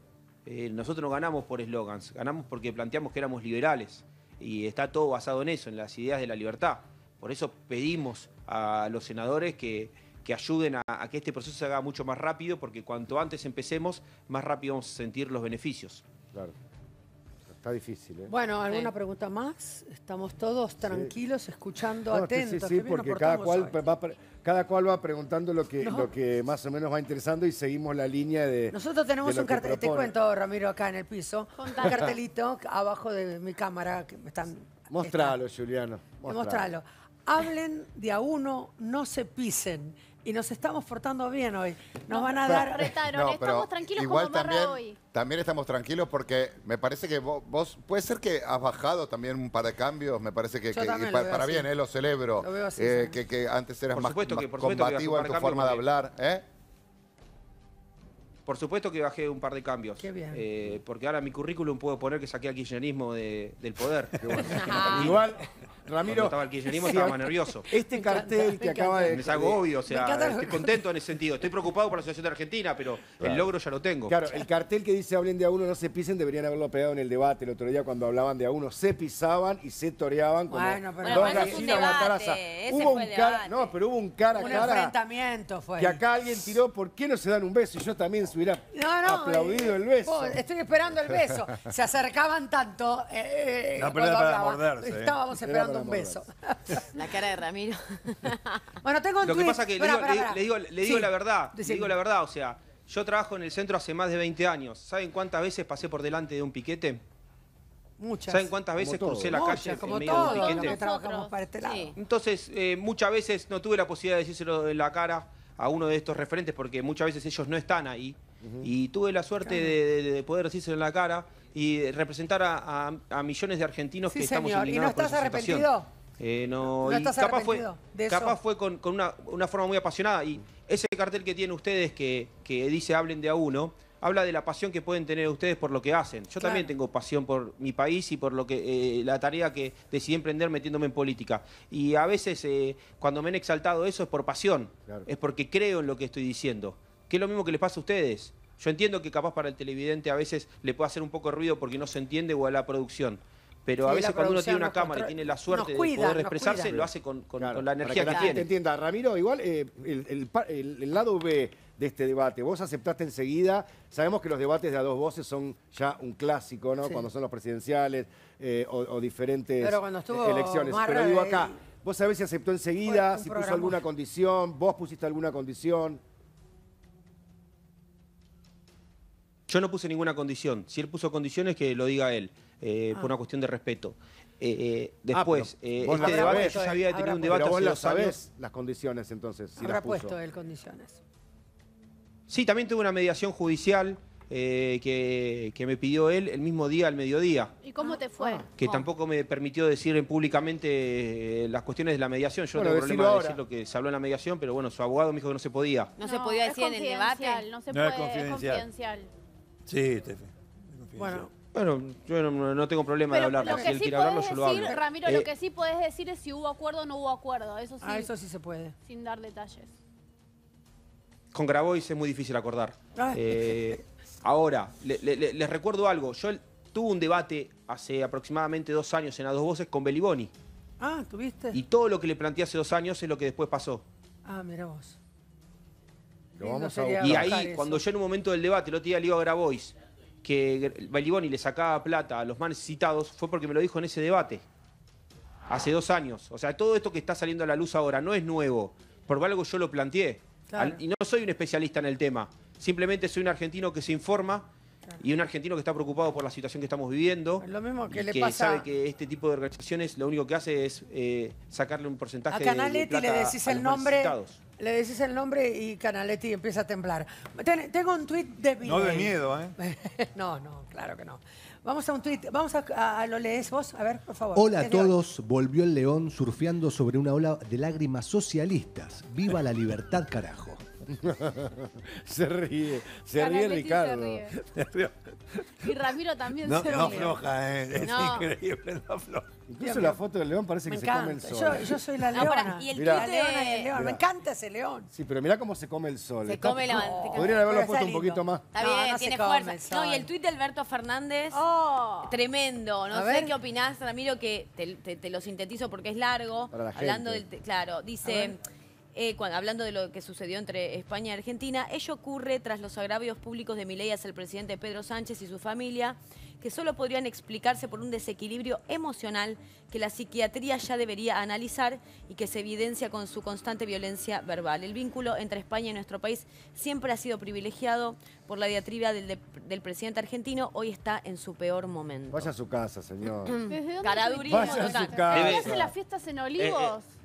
Eh, nosotros no ganamos por eslogans, ganamos porque planteamos que éramos liberales, y está todo basado en eso, en las ideas de la libertad. Por eso pedimos a los senadores que, que ayuden a, a que este proceso se haga mucho más rápido, porque cuanto antes empecemos, más rápido vamos a sentir los beneficios. Claro. Está difícil, ¿eh? Bueno, ¿alguna pregunta más? Estamos todos tranquilos, escuchando, No, atentos. Sí, sí, porque cada cual, hoy. va, pre- cada cual va preguntando lo que, No. lo que más o menos va interesando y seguimos la línea de. Nosotros tenemos de lo un cartel, te cuento, Ramiro, acá en el piso, un cartelito abajo de mi cámara que me están... Mostralo, Juliano. Mostralo. Hablen de a uno, no se pisen. Y nos estamos portando bien hoy. Nos van a dar... Retaron, No, estamos tranquilos igual como también, hoy. también estamos tranquilos porque me parece que vos, vos- puede ser que has bajado también un par de cambios, me parece que, para bien, eh, lo celebro, Lo veo así, eh, sí. que, que antes eras Por más, supuesto que- supuesto combativo en tu forma de hablar, ¿eh? Por supuesto que bajé un par de cambios. Qué bien. Eh, porque ahora en mi currículum puedo poner que saqué al kirchnerismo de- del poder. Igual, Ramiro, estaba el kirchnerismo estaba más nervioso. Este cartel que acaba de... Es algo obvio, o Me sea, estoy contento en ese sentido. Estoy preocupado por la situación de Argentina, pero Claro. el logro ya lo tengo. Claro, el cartel que dice hablen de a uno, no se pisen, deberían haberlo pegado en el debate el otro día cuando hablaban de a uno. Se pisaban y se toreaban como Bueno, pero- dos Bueno, es un gallinas ese Hubo un cara, no, pero hubo un cara a Un cara enfrentamiento fue. que acá alguien tiró, ¿por qué no se dan un beso? Y yo también se hubiera No, no. aplaudido eh, el beso. vos, estoy esperando el beso. Se acercaban tanto. eh, eh, No, pero era para morderse, ¿eh? Estábamos Era esperando un beso. La cara de Ramiro. Bueno, tengo un Lo que tuit. pasa es que le digo, pará, le- pará. le digo- le digo Sí. la verdad, le Decime. digo la verdad, o sea, yo trabajo en el centro hace más de 20 años. ¿Saben cuántas veces pasé por delante de un piquete? Muchas. ¿Saben cuántas veces todo. crucé la Muchas, calle como en medio de un los piquete? que trabajamos para este lado. Entonces, eh, muchas veces no tuve la posibilidad de decírselo en la cara a uno de estos referentes porque muchas veces ellos no están ahí. Y tuve la suerte de, de- de poder decírselo en la cara y representar a, a- a millones de argentinos Sí, que estamos señor. ¿Y no indignados por estás arrepentido? Eh, no, ¿No y estás capaz fue, eso? capaz fue con, con una, una forma muy apasionada. Y ese cartel que tienen ustedes que, que dice hablen de a uno, habla de la pasión que pueden tener ustedes por lo que hacen. Yo también tengo pasión por mi país y por lo que eh, la tarea que decidí emprender metiéndome en política. Y a veces eh, cuando me han exaltado eso es por pasión, es porque creo en lo que estoy diciendo. Que es lo mismo que les pasa a ustedes. Yo entiendo que capaz para el televidente a veces le puede hacer un poco de ruido porque no se entiende o a la producción. Pero a Sí, veces la cuando uno tiene una cámara y tiene la suerte cuida, de poder expresarse, cuida. lo hace con, con- Claro, con la para energía que que, la tiene. gente entienda. Ramiro, igual eh, el, el el- el lado B de este debate, vos aceptaste enseguida, sabemos que los debates de a dos voces son ya un clásico, ¿no? Sí. Cuando son los presidenciales eh, o, o diferentes Pero cuando estuvo elecciones. Marra Pero digo acá, vos sabés si aceptó enseguida, si puso alguna condición, vos pusiste alguna condición. Yo no puse ninguna condición. Si él puso condiciones, que lo diga él, eh, Ah. por una cuestión de respeto. Eh, eh, después, Ah, eh, vos este debate, yo ya había tenido un debate Pero vos hace las dos sabés años. las condiciones entonces, si Habrá las puso. puesto él condiciones. Sí, también tuve una mediación judicial eh, que, que me pidió él el mismo día al mediodía. ¿Y cómo te fue? Que tampoco me permitió decir en públicamente las cuestiones de la mediación. Yo Bueno, no tengo problema de decir lo que se habló en la mediación, pero bueno, su abogado me dijo que no se podía. No, se podía decir en el debate. No se No puede, es confidencial. confidencial. Sí, Tefi. Bueno, Bueno, yo no, no tengo problema de hablarlo. lo Si que él sí quiere puedes hablarlo, yo lo decir, hablo. Ramiro, Eh, lo que sí puedes decir es si hubo acuerdo o no hubo acuerdo. Eso sí, ah, eso sí se puede. sin dar detalles. Con Grabois es muy difícil acordar. Ah. Eh, ahora, le- le- le- les recuerdo algo. Yo el- tuve un debate hace aproximadamente dos años en A Dos Voces con Beliboni. Ah, ¿tuviste? Y todo lo que le planteé hace dos años es lo que después pasó. Ah, mira vos. Lo vamos a Y ahí, eso. cuando yo en un momento del debate, el otro día le digo a Grabois que Beliboni le sacaba plata a los más necesitados, fue porque me lo dijo en ese debate. Hace dos años. O sea, todo esto que está saliendo a la luz ahora no es nuevo. Por algo yo lo planteé. Claro. Al- y no soy un especialista en el tema. Simplemente soy un argentino que se informa y un argentino que está preocupado por la situación que estamos viviendo. Lo mismo que y le que pasa sabe que este tipo de organizaciones lo único que hace es eh, sacarle un porcentaje a de- de, plata le decís a el los más nombre, necesitados. Le decís el nombre y Canaletti empieza a temblar. Ten- tengo un tuit de No de miedo, ¿eh? no, no, claro que no. Vamos a un tuit, vamos a, a- a- lo lees vos, a ver, por favor. Hola a Es de hoy. todos, volvió el león surfeando sobre una ola de lágrimas socialistas. Viva la libertad, carajo. se ríe, se ríe Canaletti se Ricardo. ríe. Y Ramiro también No, se no ríe. afloja, ¿eh? Es No. increíble, no afloja. Incluso la foto del león parece Me que se come el sol. Yo, yo soy la No, pará, leona. y el Mirá. La tuit leona y el de... león. Me encanta ese león. Sí, pero mirá cómo se come el sol. Se Está- come la Podrían haberlo puesto un poquito más. Está bien, no tiene fuerza. No, y el tuit de Alberto Fernández, Oh, tremendo. No A sé ver. qué opinás, Ramiro, que te, te- te lo sintetizo porque es largo. Para la hablando del. Claro, A dice. Eh, cuando- hablando de lo que sucedió entre España y Argentina, ello ocurre tras los agravios públicos de Milei hacia el presidente Pedro Sánchez y su familia, que solo podrían explicarse por un desequilibrio emocional que la psiquiatría ya debería analizar y que se evidencia con su constante violencia verbal. El vínculo entre España y nuestro país siempre ha sido privilegiado por la diatriba del, de- del presidente argentino, hoy está en su peor momento. Vaya a su casa, señor. ¿desde dónde Caradurismo Vaya a su total. casa. ¿Qué hacen las fiestas en Olivos? Y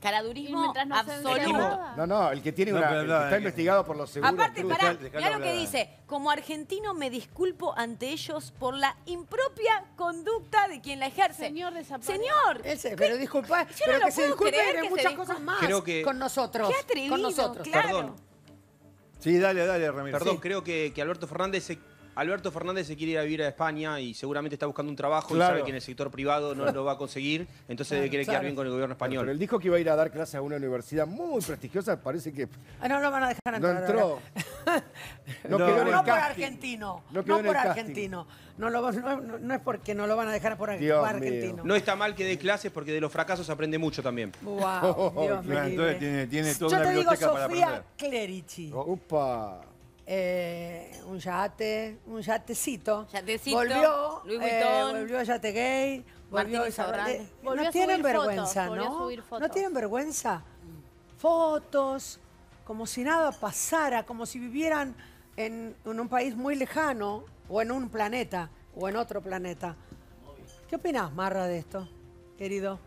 Caradurismo no absoluto. No, no, el que tiene No, una. el que está eh, investigado por los seguros. Aparte, pará, mirá lo que dice. Como argentino me disculpo ante ellos por la impropia conducta de quien la ejerce. Señor desaparecido. Señor, Ese, pero disculpa, Yo pero no lo que se puedo disculpe creer de que se muchas cosas más Creo que- con nosotros. qué atrevido, con nosotros. claro. Perdón. Sí, dale, dale, Ramiro. Perdón, Sí. creo que, que Alberto Fernández se Alberto Fernández se quiere ir a vivir a España y seguramente está buscando un trabajo Claro. y sabe que en el sector privado no lo va a conseguir, entonces debe querer quedar claro. bien con el gobierno español. Pero él dijo que iba a ir a dar clases a una universidad muy prestigiosa, parece que Ah, no lo van a dejar no entrar. entró. ahora. No, No, quedó en el no por argentino. No No, quedó por argentino. No, lo, no, no- no es porque no lo van a dejar por, argentino. No está mal que dé clases porque de los fracasos aprende mucho también. Wow, Dios Claro, entonces tiene- tiene toda Yo una te digo para Sofía. Clerici. Upa. Eh, un yate, un yatecito. Yatecito, Volvió, Louis eh, Vuitton. volvió Yate Gay, volvió Abrán. eh, Volvió no a tienen subir fotos, vergüenza, a ¿no? subir fotos. No tienen vergüenza. Fotos, como si nada pasara, como si vivieran en, en un país muy lejano, o en un planeta, o en otro planeta. ¿Qué opinas, Marra, de esto, querido?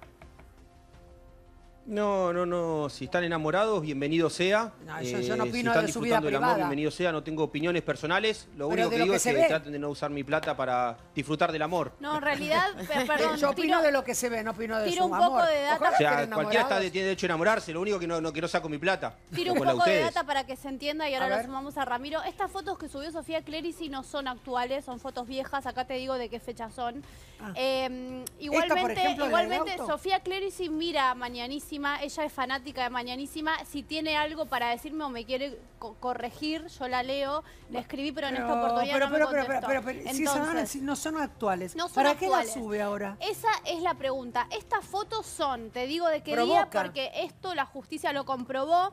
No, no, no. Si están enamorados, bienvenido sea. Eh, No, yo- yo no si opino están de su vida disfrutando del amor, privada. bienvenido sea. No tengo opiniones personales. Lo Pero único de que lo digo que es se que ve. traten de no usar mi plata para disfrutar del amor. No, en realidad, pe- perdón, Yo opino tiro- de lo que se ve, no opino de tiro su un poco amor. de data. Ojalá O sea, estén cualquiera está, enamorados. tiene derecho a enamorarse. Lo único que no, no, que no saco mi plata. Tiro un la poco de ustedes. data para que se entienda y A ahora lo ver. sumamos a Ramiro. Estas fotos que subió Sofía Clerici no son actuales, son fotos viejas. Acá te digo de qué fecha son. Ah. Eh, igualmente, ejemplo, la del igualmente auto. Sofía Clerici mira a Mañanísima. Ella es fanática de Mañanísima. Si tiene algo para decirme o me quiere co- corregir, yo la leo. Le escribí, pero en esta oportunidad pero, no me pero, pero, contestó. pero, pero, si son- si no son actuales, no son ¿para actuales. qué la sube ahora? Esa es la pregunta. Estas fotos son, te digo de qué día, porque esto la justicia lo comprobó.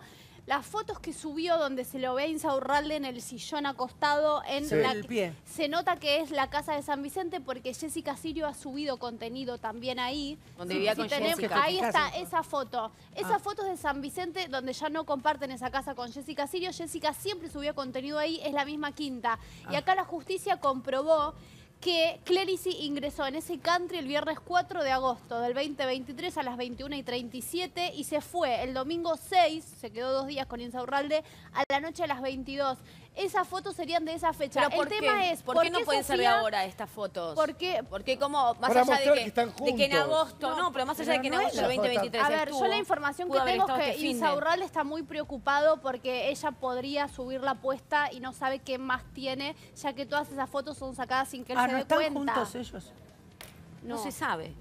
Las fotos que subió donde se lo ve a Insaurralde en el sillón acostado en Sí. la El pie. se nota que es la casa de San Vicente porque Jessica Sirio ha subido contenido también ahí. Donde vivía con tenemos- Jessica. Ahí está esa foto. Esa Ah. foto es de San Vicente donde ya no comparten esa casa con Jessica Sirio. Jessica siempre subía contenido ahí, es la misma quinta. Y Ah. acá la justicia comprobó que Clerici ingresó en ese country el viernes 4 de agosto del 2023 a las 21 y 37 y se fue el domingo 6, se quedó dos días con Insaurralde, a la noche a las 22. Esas fotos serían de esa fecha. Pero ¿por el qué? tema es, ¿por, qué no pueden ser de ahora estas fotos? Porque, Porque como, más Para allá de que, que están de que en agosto, no, pero más allá de que en no agosto del la foto. 2023 a ver, estuvo, yo la información que tengo es que este Insaurralde está muy preocupado porque ella podría subir la apuesta y no sabe qué más tiene, ya que todas esas fotos son sacadas sin que él Ah, se ¿no dé están cuenta. juntos ellos? No. se sabe.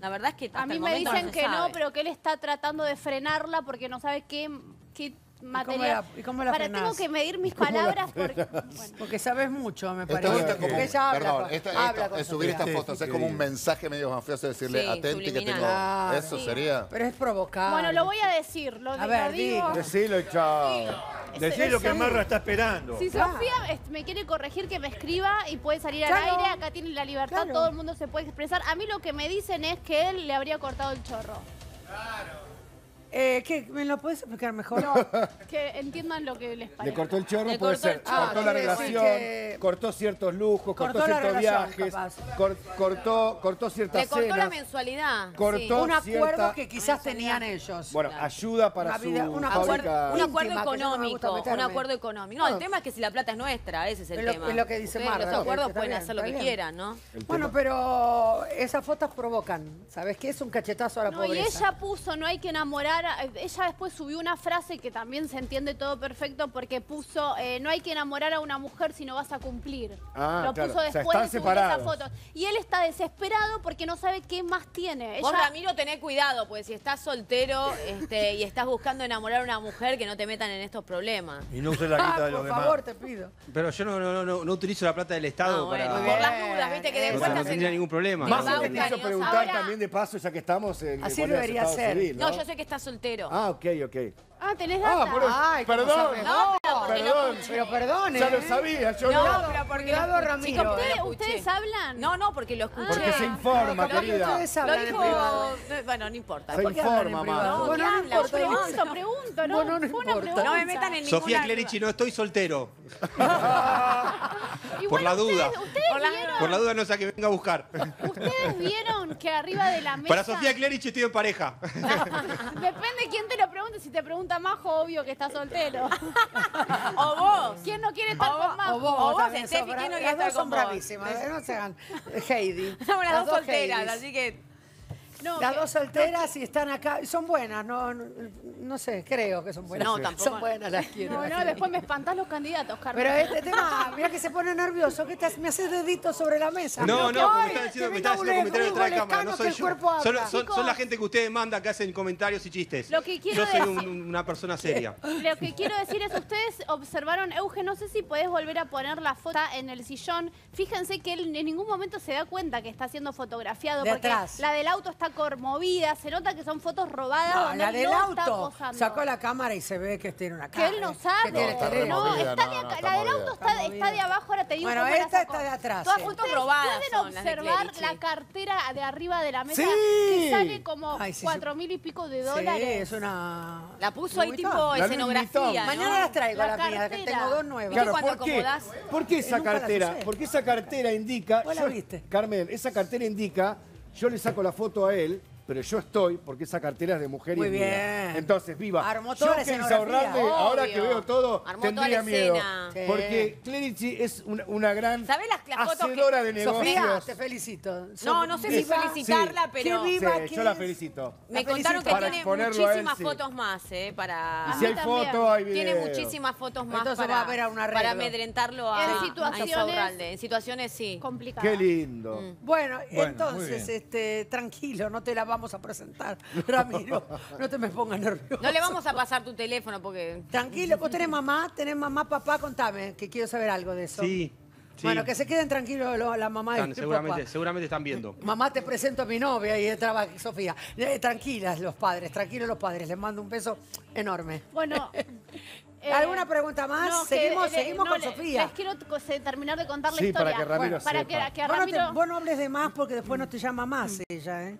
La verdad es que hasta A mí el me dicen no se que no, pero que él está tratando de frenarla porque no sabe qué, qué material. la- y cómo la Para, frenás? tengo que medir mis ¿Cómo la palabras porque. Bueno. Porque sabes mucho, me parece. esto Porque ella habla perdón, con- esto- habla esto- con es subir estas fotos, Sí, es como un mensaje medio mafioso decirle Sí, atenti que tengo. Claro. Eso Sí. sería. Pero es provocar. Bueno, lo voy a decir. Lo, A lo ver, digo. Decilo y chao. Decí lo que. Marra está esperando. Si Claro. Sofía me quiere corregir, que me escriba y puede salir al Claro. aire. Acá tiene la libertad, Claro. todo el mundo se puede expresar. A mí lo que me dicen es que él le habría cortado el chorro. Eh, ¿qué? ¿Me lo puedes explicar mejor? Que entiendan lo que les Le parece. cortó el chorro, Le puede cortó el ser. chorro. cortó la Ah, quiere decir relación, que- cortó ciertos lujos, cortó, Cortó la ciertos relación, viajes, capaz. cor- cortó, cortó ciertas Le cortó la cenas. mensualidad. Cortó sí. un acuerdo cierta- que quizás tenían ellos. Bueno, Claro. ayuda para Una su vida- un Acuerdo- fábrica. un acuerdo íntima, que yo no me económico, un meterme. acuerdo económico. No, el No. tema es que si la plata es nuestra, ese es el Es lo- tema. es lo que dice Ustedes Marra, Los que acuerdos está pueden bien, hacer lo está que bien. quieran, ¿no? El Bueno, tema- pero esas fotos provocan. ¿Sabes qué? Es un cachetazo a la No, y pobreza. ella puso, no hay que enamorar. Ella después subió una frase que también se entiende todo perfecto porque puso, eh, no hay que enamorar a una mujer si no vas a cumplir. Ah, Lo claro. puso O sea, después de subir esa foto. Y él está desesperado porque no sabe qué más tiene. Vos, Ella- Ramiro, tenés cuidado, porque si estás soltero este, y estás buscando enamorar a una mujer, que no te metan en estos problemas. Y no use la guita Ah, de los por demás. favor, te pido. Pero yo no, no, no, no, utilizo la plata del Estado bueno, para. por las dudas, viste que después te no tendría ningún problema. Te Más no preguntar también de paso, ya que estamos en Así debería ser. civil, No, yo sé que estás soltero. Ah, ok, ok. Ah, tenés data. Ah, por eso. Ay, ¿cómo perdón. sabes? No, pero porque lo perdón. escuché. Pero perdone. Ya lo ¿eh? sabía, yo No, no. pero porque Cuidado, lo escuché. Ramiro. Chicos, ¿Ustedes, lo escuché. ustedes hablan? No, no, porque lo escuché. Porque se informa, Lo querida. Ustedes Lo hablan en dijo... privado. Bueno, no importa. Se ¿Por qué hablan en informa, privado? Bueno, ¿qué no habla? importa. Pregunto, pregunto, ¿no? Bueno, no Fue una importa. pregunta. No me metan en ninguna... Sofía Clerici, no estoy soltero. Por la duda. Ustedes, Por la- vieron, Por la duda no sé a que venga a buscar. ustedes vieron que arriba de la mesa... Para Sofía Clerici estoy en pareja. Depende quién te lo pregunte. Si te pregunta Majo, obvio que estás soltero. O vos. ¿Quién no quiere estar O con vos- Majo? O vos, O vos, Steffi, ¿quién no quiere Las estar dos son con vos? bravísimas. eh, No se hagan Heidi. Estamos las dos dos solteras, Heidis. así que... No, Las dos solteras y están acá. Son buenas, no, no, no sé, creo que son buenas. No, tampoco. Son buenas, las quiero. No, las no, quiero. después me espantás los candidatos, Carmen. Pero este tema, mira que se pone nervioso, que estás- me haces deditos sobre la mesa. No, no, me ay, está diciendo, que me está venga haciendo comentarios detrás de la cámara, no soy yo. Son, la gente que ustedes mandan, que hacen comentarios y chistes. Lo que quiero yo soy decir- un- una persona seria. Lo que quiero decir es, ustedes observaron, Euge, no sé si podés volver a poner la foto en el sillón. Fíjense que él en ningún momento se da cuenta que está siendo fotografiado. De porque atrás. la del auto está conmovida, se nota que son fotos robadas No, donde la él del no está auto posando. sacó la cámara y se ve que tiene una Que cara. él no que sabe. está. No, está no, de no, acá. está la del auto Está está, está de abajo, ahora te digo Bueno, esta está de atrás, Todas sí. Fotos robadas pueden son las de observar la cartera de arriba de la mesa Sí. que sale como Ay, sí, cuatro mil y pico de Sí, dólares. es una... La puso ahí tipo. La escenografía. Mañana las traigo La la, mía, que tengo dos nuevas. Claro. ¿por qué? ¿Por qué esa cartera? Porque esa cartera indica. Vos la viste. Carmen, esa cartera indica, yo le saco la foto a él, pero yo estoy, porque esa cartera es de mujer Muy y es mía. bien. Entonces, viva. Armó yo toda la que escenografía. Insaurralde, ahora que veo todo, Armó tendría toda la miedo. escena. Sí. Porque Clerici es una, una gran ¿Sabés las- las fotos que- hacedora de negocios. Sofía, te felicito. No, no sé si Viva. felicitarla, pero Qué viva Sí, que yo la es. felicito. me La contaron que. Para tiene exponerlo a él, muchísimas sí. fotos más, ¿eh? Para... Y si hay también. foto, hay video. Tiene muchísimas fotos más Entonces para, va a haber a un arreglo. para amedrentarlo a, En a situaciones- Insaurralde. En situaciones sí. Complicada. Qué lindo. Mm. Bueno, muy entonces, bien. este, tranquilo, no te la vamos a presentar, Ramiro. No te me pongas nervioso. No le vamos a pasar tu teléfono porque... Tranquilo, vos tenés mamá, tenés mamá, papá, contame, que quiero saber algo de eso. Sí, sí. Bueno, que se queden tranquilos lo- la mamá y Están- el seguramente, papá. seguramente están viendo. Mamá, te presento a mi novia y trabaja Sofía. Eh, tranquilas los padres, tranquilos los padres. Les mando un beso enorme. Bueno. eh, ¿Alguna pregunta más? no, seguimos eh, seguimos no, con le- Sofía. Les quiero terminar de contar la Sí, para historia. que Ramiro Bueno, para sepa. que, que a Vos no, te- Ramiro... vos no hables de más porque después no te llama más ella, ¿eh?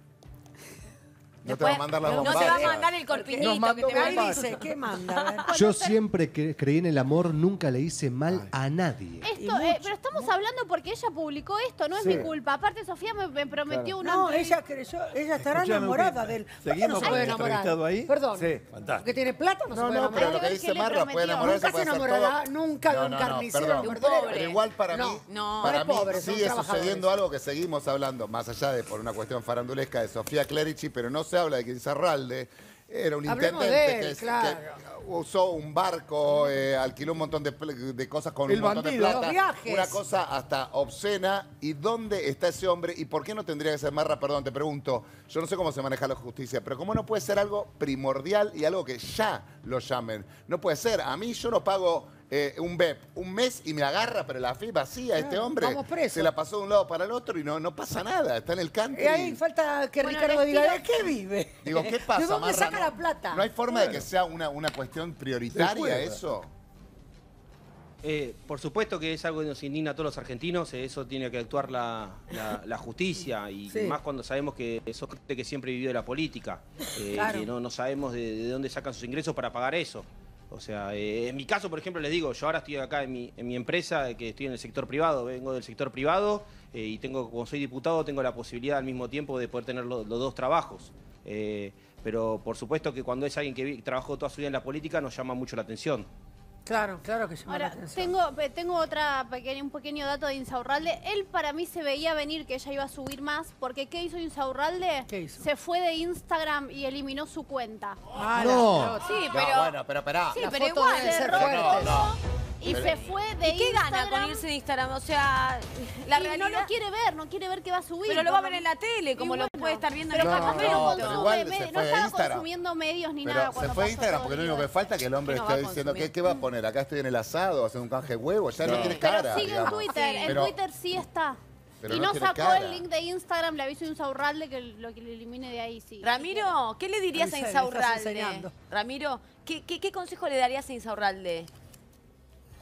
No te va a mandar la No bomba. te va a mandar el corpiñito que te va a dice, ¿qué manda? Yo siempre que creí en el amor, nunca le hice mal a nadie. Esto, eh, pero estamos hablando porque ella publicó esto, no es Sí. mi culpa. Aparte, Sofía me, me prometió una No, ella creyó, ella estará Escuchame, enamorada de él. ¿Por qué ¿seguimos no se con puede el enamorar? entrevistado ahí? Perdón. Sí. Fantástico. Porque tiene plata, no, se No, puede no, pero enamorar. lo que dice qué le Marra puede enamorarse, Nunca se puede hacer enamorará todo. nunca de No, un no, no, carnicero, perdón. de un pobre. Pero igual para No, mí, no. para No es mí pobre, son sigue trabajadores. sucediendo algo que seguimos hablando, más allá de por una cuestión farandulesca de Sofía Clerici, pero no se habla de que Inzarralde era un Hablemos intendente de él, que, claro. que usó un barco, eh, alquiló un montón de, pl- de cosas con El un montón bandido. de plata. Los viajes. Una cosa hasta obscena. ¿Y dónde está ese hombre? ¿Y por qué no tendría que ser Marra? Perdón, te pregunto. Yo no sé cómo se maneja la justicia, pero ¿cómo no puede ser algo primordial y algo que ya lo llamen? No puede ser. A mí yo no pago eh, un BEP un mes y me agarra, pero la FI vacía este Claro, hombre. vamos presos. Se la pasó de un lado para el otro y no, no pasa nada. Está en el country. Y ahí falta que Bueno, Ricardo diga, ¿de qué vive? Digo, ¿qué pasa, ¿De dónde saca No- la plata? ¿No hay forma de que sea una, una cuestión prioritaria eso? Eh, por supuesto que es algo que nos indigna a todos los argentinos, eh, eso tiene que actuar la, la- la justicia y Sí. más cuando sabemos que sos gente que siempre vivió de la política, eh, Claro. que no, no sabemos de, de dónde sacan sus ingresos para pagar eso. O sea, eh, en mi caso, por ejemplo, les digo, yo ahora estoy acá en mi, en mi empresa, eh, que estoy en el sector privado, vengo del sector privado eh, y tengo, como soy diputado, tengo la posibilidad al mismo tiempo de poder tener lo- los dos trabajos. Eh, pero por supuesto que cuando es alguien que trabajó toda su vida en la política nos llama mucho la atención. Claro, claro que llama la Ahora, atención. tengo, tengo otra pequeña, un pequeño dato de Insaurralde. Él para mí se veía venir que ella iba a subir más, porque ¿qué hizo Insaurralde? ¿Qué hizo? Se fue de Instagram y eliminó su cuenta. Ah, No. la. Sí, No, pero... bueno, pero esperá. Sí, La pero foto igual. debe ser cerró fuerte. No, no. Y Pero- se fue de ¿Y qué gana Instagram. con irse de Instagram? O sea, la y realidad... no lo quiere ver, no quiere ver que va a subir. Pero lo va a ver en la tele, como lo puede estar viendo pero en el no No, pero igual se me- fue no estaba Instagram. consumiendo medios ni Pero nada. se fue Instagram porque lo único que falta es que el hombre Que no esté diciendo. ¿qué, ¿qué va a poner? Acá estoy en el asado, haciendo un canje de huevo, ya no tiene Pero cara. sigue en. Twitter, en Pero- Twitter sí está. Pero y no no, sacó cara. el link de Instagram, le aviso a Insaurralde que lo que le elimine de ahí, sí. Ramiro, ¿qué le dirías a Insaurralde? Ramiro, ¿qué, qué, qué consejo le darías a Insaurralde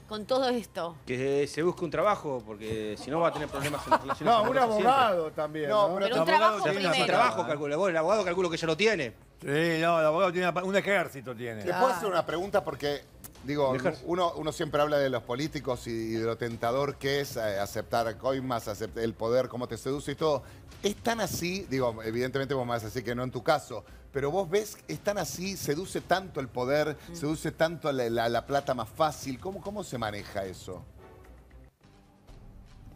con todo esto? Que se busque un trabajo, porque si no va a tener problemas en las relaciones No, un siempre. abogado también. No, No, pero- Pero un abogado trabajo primero. trabajo, calculo. Bueno, el abogado calculo que ya lo tiene. Sí, no, el abogado tiene un ejército tiene. ¿Te puedo hacer una pregunta? Porque, digo, uno, uno siempre habla de los políticos y, y de lo tentador que es eh, aceptar coimas, aceptar el poder, cómo te seduce y todo. ¿Es tan así? Digo, evidentemente vos me vas a decir que no en tu caso, pero vos ves, es tan así, seduce tanto el poder, mm. seduce tanto la, plata más fácil. ¿Cómo, ¿Cómo se maneja eso?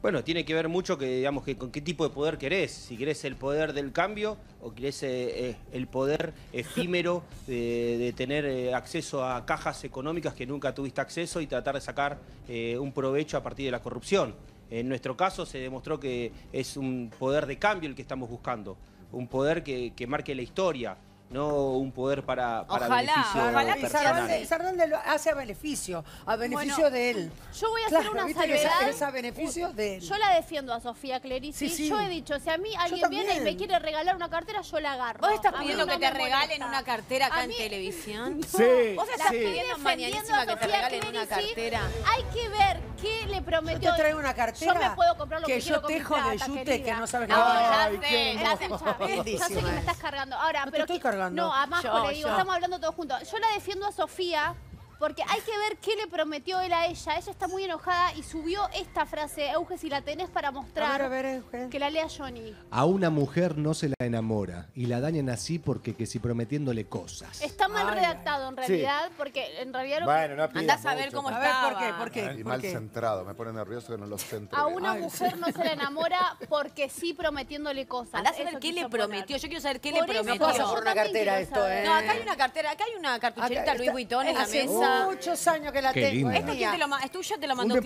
Bueno, tiene que ver mucho que, digamos, que con qué tipo de poder querés. Si querés el poder del cambio o querés eh, eh, el poder efímero de, tener eh, acceso a cajas económicas que nunca tuviste acceso y tratar de sacar un provecho a partir de la corrupción. En nuestro caso se demostró que es un poder de cambio el que estamos buscando, un poder que marque la historia, no un poder para, para ojalá, beneficio ojalá personal. Hace a beneficio, a beneficio de él. Yo voy a hacer una ¿viste salvedad. Que es beneficio de él. Yo la defiendo a Sofía Clerici. Sí. Yo he dicho, si a mí alguien viene y me quiere regalar una cartera, yo la agarro. ¿Vos estás pidiendo que te regalen una cartera acá en televisión? Sí, ¿Vos estás sí. pidiendo mañanísima que te regalen Clerici, una cartera? Hay que ver qué le prometió. Yo te traigo una cartera. Yo me puedo comprar lo que, que yo tejo de yute que no sabes nada. No, ya sé, ya sé que me estás cargando. Ahora, pero no, además, yo, le digo, estamos hablando todos juntos. Yo la defiendo a Sofía porque hay que ver qué le prometió él a ella. Ella está muy enojada y subió esta frase, Euge, si la tenés para mostrar, a ver, a que la lea Johnny. A una mujer no se la enamora y la dañan así porque que si prometiéndole cosas. Está mal redactado en realidad, porque en realidad... Bueno, no Andás a ver cómo está. A ver, ¿por qué? ¿Por qué? Y mal centrado, me pone nervioso que no lo centro. A una mujer no se la enamora porque sí prometiéndole cosas. Andás a ver qué le prometió. Yo quiero saber qué le prometió. No por una cartera esto, ¿eh? ¿eh? No, acá hay una cartera, acá hay una cartucherita Luis Vuitton en la mesa. Muchos años que la tengo. linda. ¿Esta quién te lo la mandó Un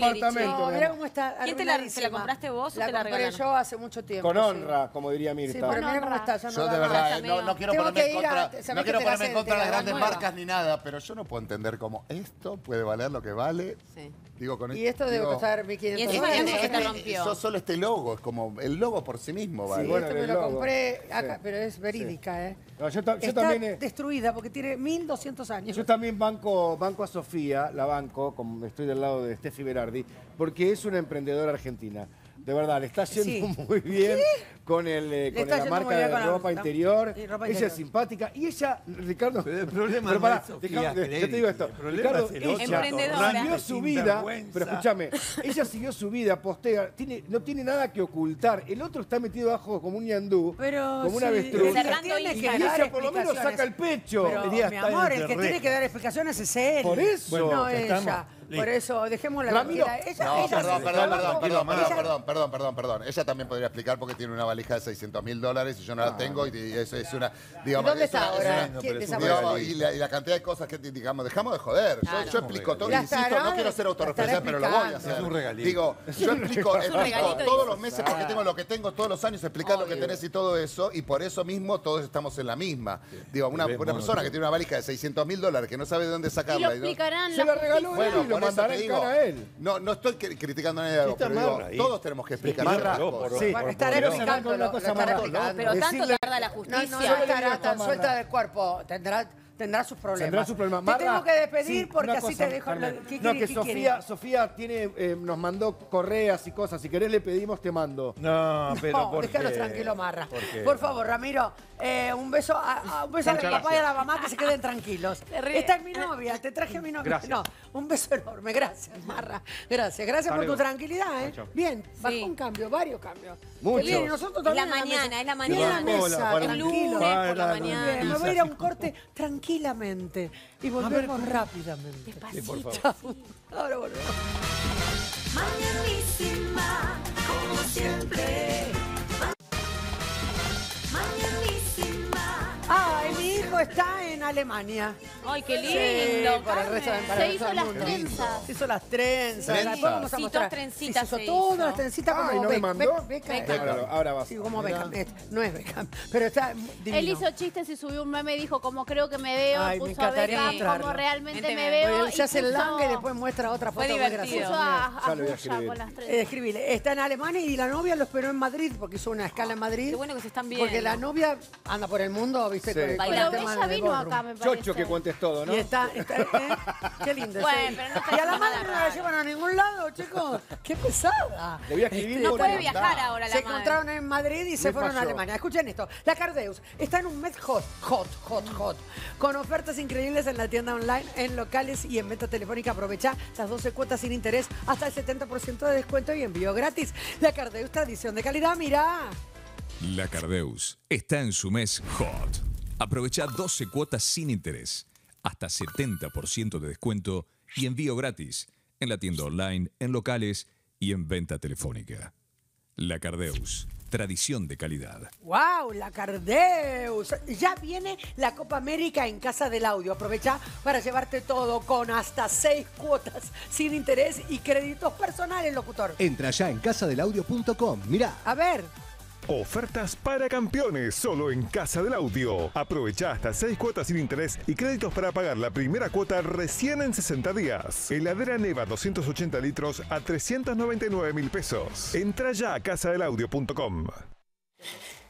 No, mira cómo está. ¿Quién te la- te la compraste vos o te la compré yo hace mucho tiempo. Con honra, como diría Sí, Mirta. pero mira cómo está. Yo de verdad, eh, no, no quiero Tengo ponerme en contra, no quiero ponerme en contra de las grandes marcas ni nada, pero yo no puedo entender cómo esto puede valer lo que vale. Sí. Y este esto debe costar 1.500 dólares. que rompió. Solo este logo, es como el logo por sí mismo, ¿vale? Bueno, esto lo compré acá, pero es verídica, ¿eh? Yo, Está también, eh, destruida porque tiene 1.200 años. Yo también banco, banco a Sofía, la banco, como estoy del lado de Steffi Berardi, porque es una emprendedora argentina. De verdad, le está haciendo muy bien con, el, eh, con la marca de ropa, ropa interior. Ella es simpática. Y ella, Ricardo... Pero el problema para, es Yo te digo esto. El Ricardo, es el ella siguió su vida... Pero escúchame, ella siguió su vida, postea, tiene, no tiene nada que ocultar. El otro está metido abajo como un ñandú, como una sí. avestruz. Y ella por lo menos saca el pecho. Pero, mi amor, el que tiene que dar explicaciones es él. Por eso. No, ella. Por eso, dejémosla. Ramiro. Ella, No, ella perdón, perdón, perdón, perdón, perdón, Ella- perdón, perdón, perdón, perdón. Ella también podría explicar porque tiene una valija de 600 mil dólares y yo no la tengo y, eso es una... Digamos, dónde es está es ahora? una- ¿Quién Digamos, y, la, y la cantidad de cosas que, digamos, dejamos de joder. Yo- Yo, explico todo, insisto, no quiero ser autorreferencial, pero lo voy a hacer. Es un regalito. Digo, yo explico, regalito todos los meses porque ah. tengo lo que tengo, todos los años explicar lo que tenés y todo eso, y por eso mismo todos estamos en la misma. Digo, una, una persona que tiene una valija de 600 mil dólares que no sabe de dónde sacarla. y explicarán. Se la regaló él mandar en cara a él. No, no estoy criticando a nadie algo, pero digo, todos tenemos que explicar más rasgos. Sí, bueno, estará explicando una cosa más Pero tanto tarda la justicia. No, no estará tan suelta del cuerpo. Tendrá tendrá sus problemas. Tendrá sus problemas. Marla, te tengo que despedir porque así te dejo... No, que Sofía, Sofía tiene, eh, nos mandó correas y cosas. Si querés le pedimos, te mando. No, pero no, ¿por déjalo tranquilo, Marra. ¿Por, favor, Ramiro, eh, un beso a, a la papá y a la mamá que se queden tranquilos. Esta es mi novia, te traje a mi novia. No, un beso enorme. Gracias, Marra. Gracias. Gracias por tu tranquilidad. ¿eh? Bien, bajó un cambio, varios cambios. Muchos. Bien. La mañana, es la mañana. Bien, la mesa, tranquilo. Eh, por la mañana. Me voy a ir a un corte tranquilo. tranquilamente y volvemos rápidamente. Despacito. Sí, Ahora volvemos. Mañanísima, como siempre. Ay, mi hijo está en Alemania. Ay, qué lindo. Para el resto, se hizo las trenzas. Se hizo las trenzas. Trenzas. Vamos a Se hizo todas hizo. las trencitas Ay, ah, ¿no me mandó? Beck- Beckham. Claro, ahora vas. Sí, como No es Beckham, pero está divino. Él hizo chistes y subió un meme y dijo, como creo que me veo, Ay, me puso a encantaría Beckham como realmente me veo. él se hace el puso- langa y después muestra otra foto muy divertido. graciosa. a, a Ya lo escribile. Está en Alemania y la novia lo esperó en Madrid porque hizo una escala en ah, Madrid. Qué bueno que se están viendo. Porque la novia anda por el mundo ¿viste? Sí. Con, Pero ella vino acá, me parece. Chocho que cuentes todo, ¿no? Y está, está ¿eh? qué lindo. Bueno, pero no y a la madre no la llevan a ningún lado, chicos. Qué pesada. Escribir este, no puede viajar ahora la Se madre. encontraron en Madrid y me se fueron pasó. a Alemania. Escuchen esto. La Cardeus está en un mes hot, hot, hot, hot. Con ofertas increíbles en la tienda online, en locales y en venta telefónica. Aprovecha las 12 cuotas sin interés, hasta el 70% de descuento y envío gratis. La Cardeus, tradición de calidad, mirá. La Cardeus está en su mes hot. Aprovecha 12 cuotas sin interés, hasta 70% de descuento y envío gratis en la tienda online, en locales y en venta telefónica. La Cardeus, tradición de calidad. ¡Wow! La Cardeus. Ya viene la Copa América en Casa del Audio. Aprovecha para llevarte todo con hasta seis cuotas sin interés y créditos personales, locutor. Entra ya en casadelaudio.com. Mirá. A ver. Ofertas para campeones solo en Casa del Audio. Aprovecha hasta 6 cuotas sin interés y créditos para pagar la primera cuota recién en 60 días. Heladera Neva 280 litros a 399 mil pesos. Entra ya a casadelaudio.com.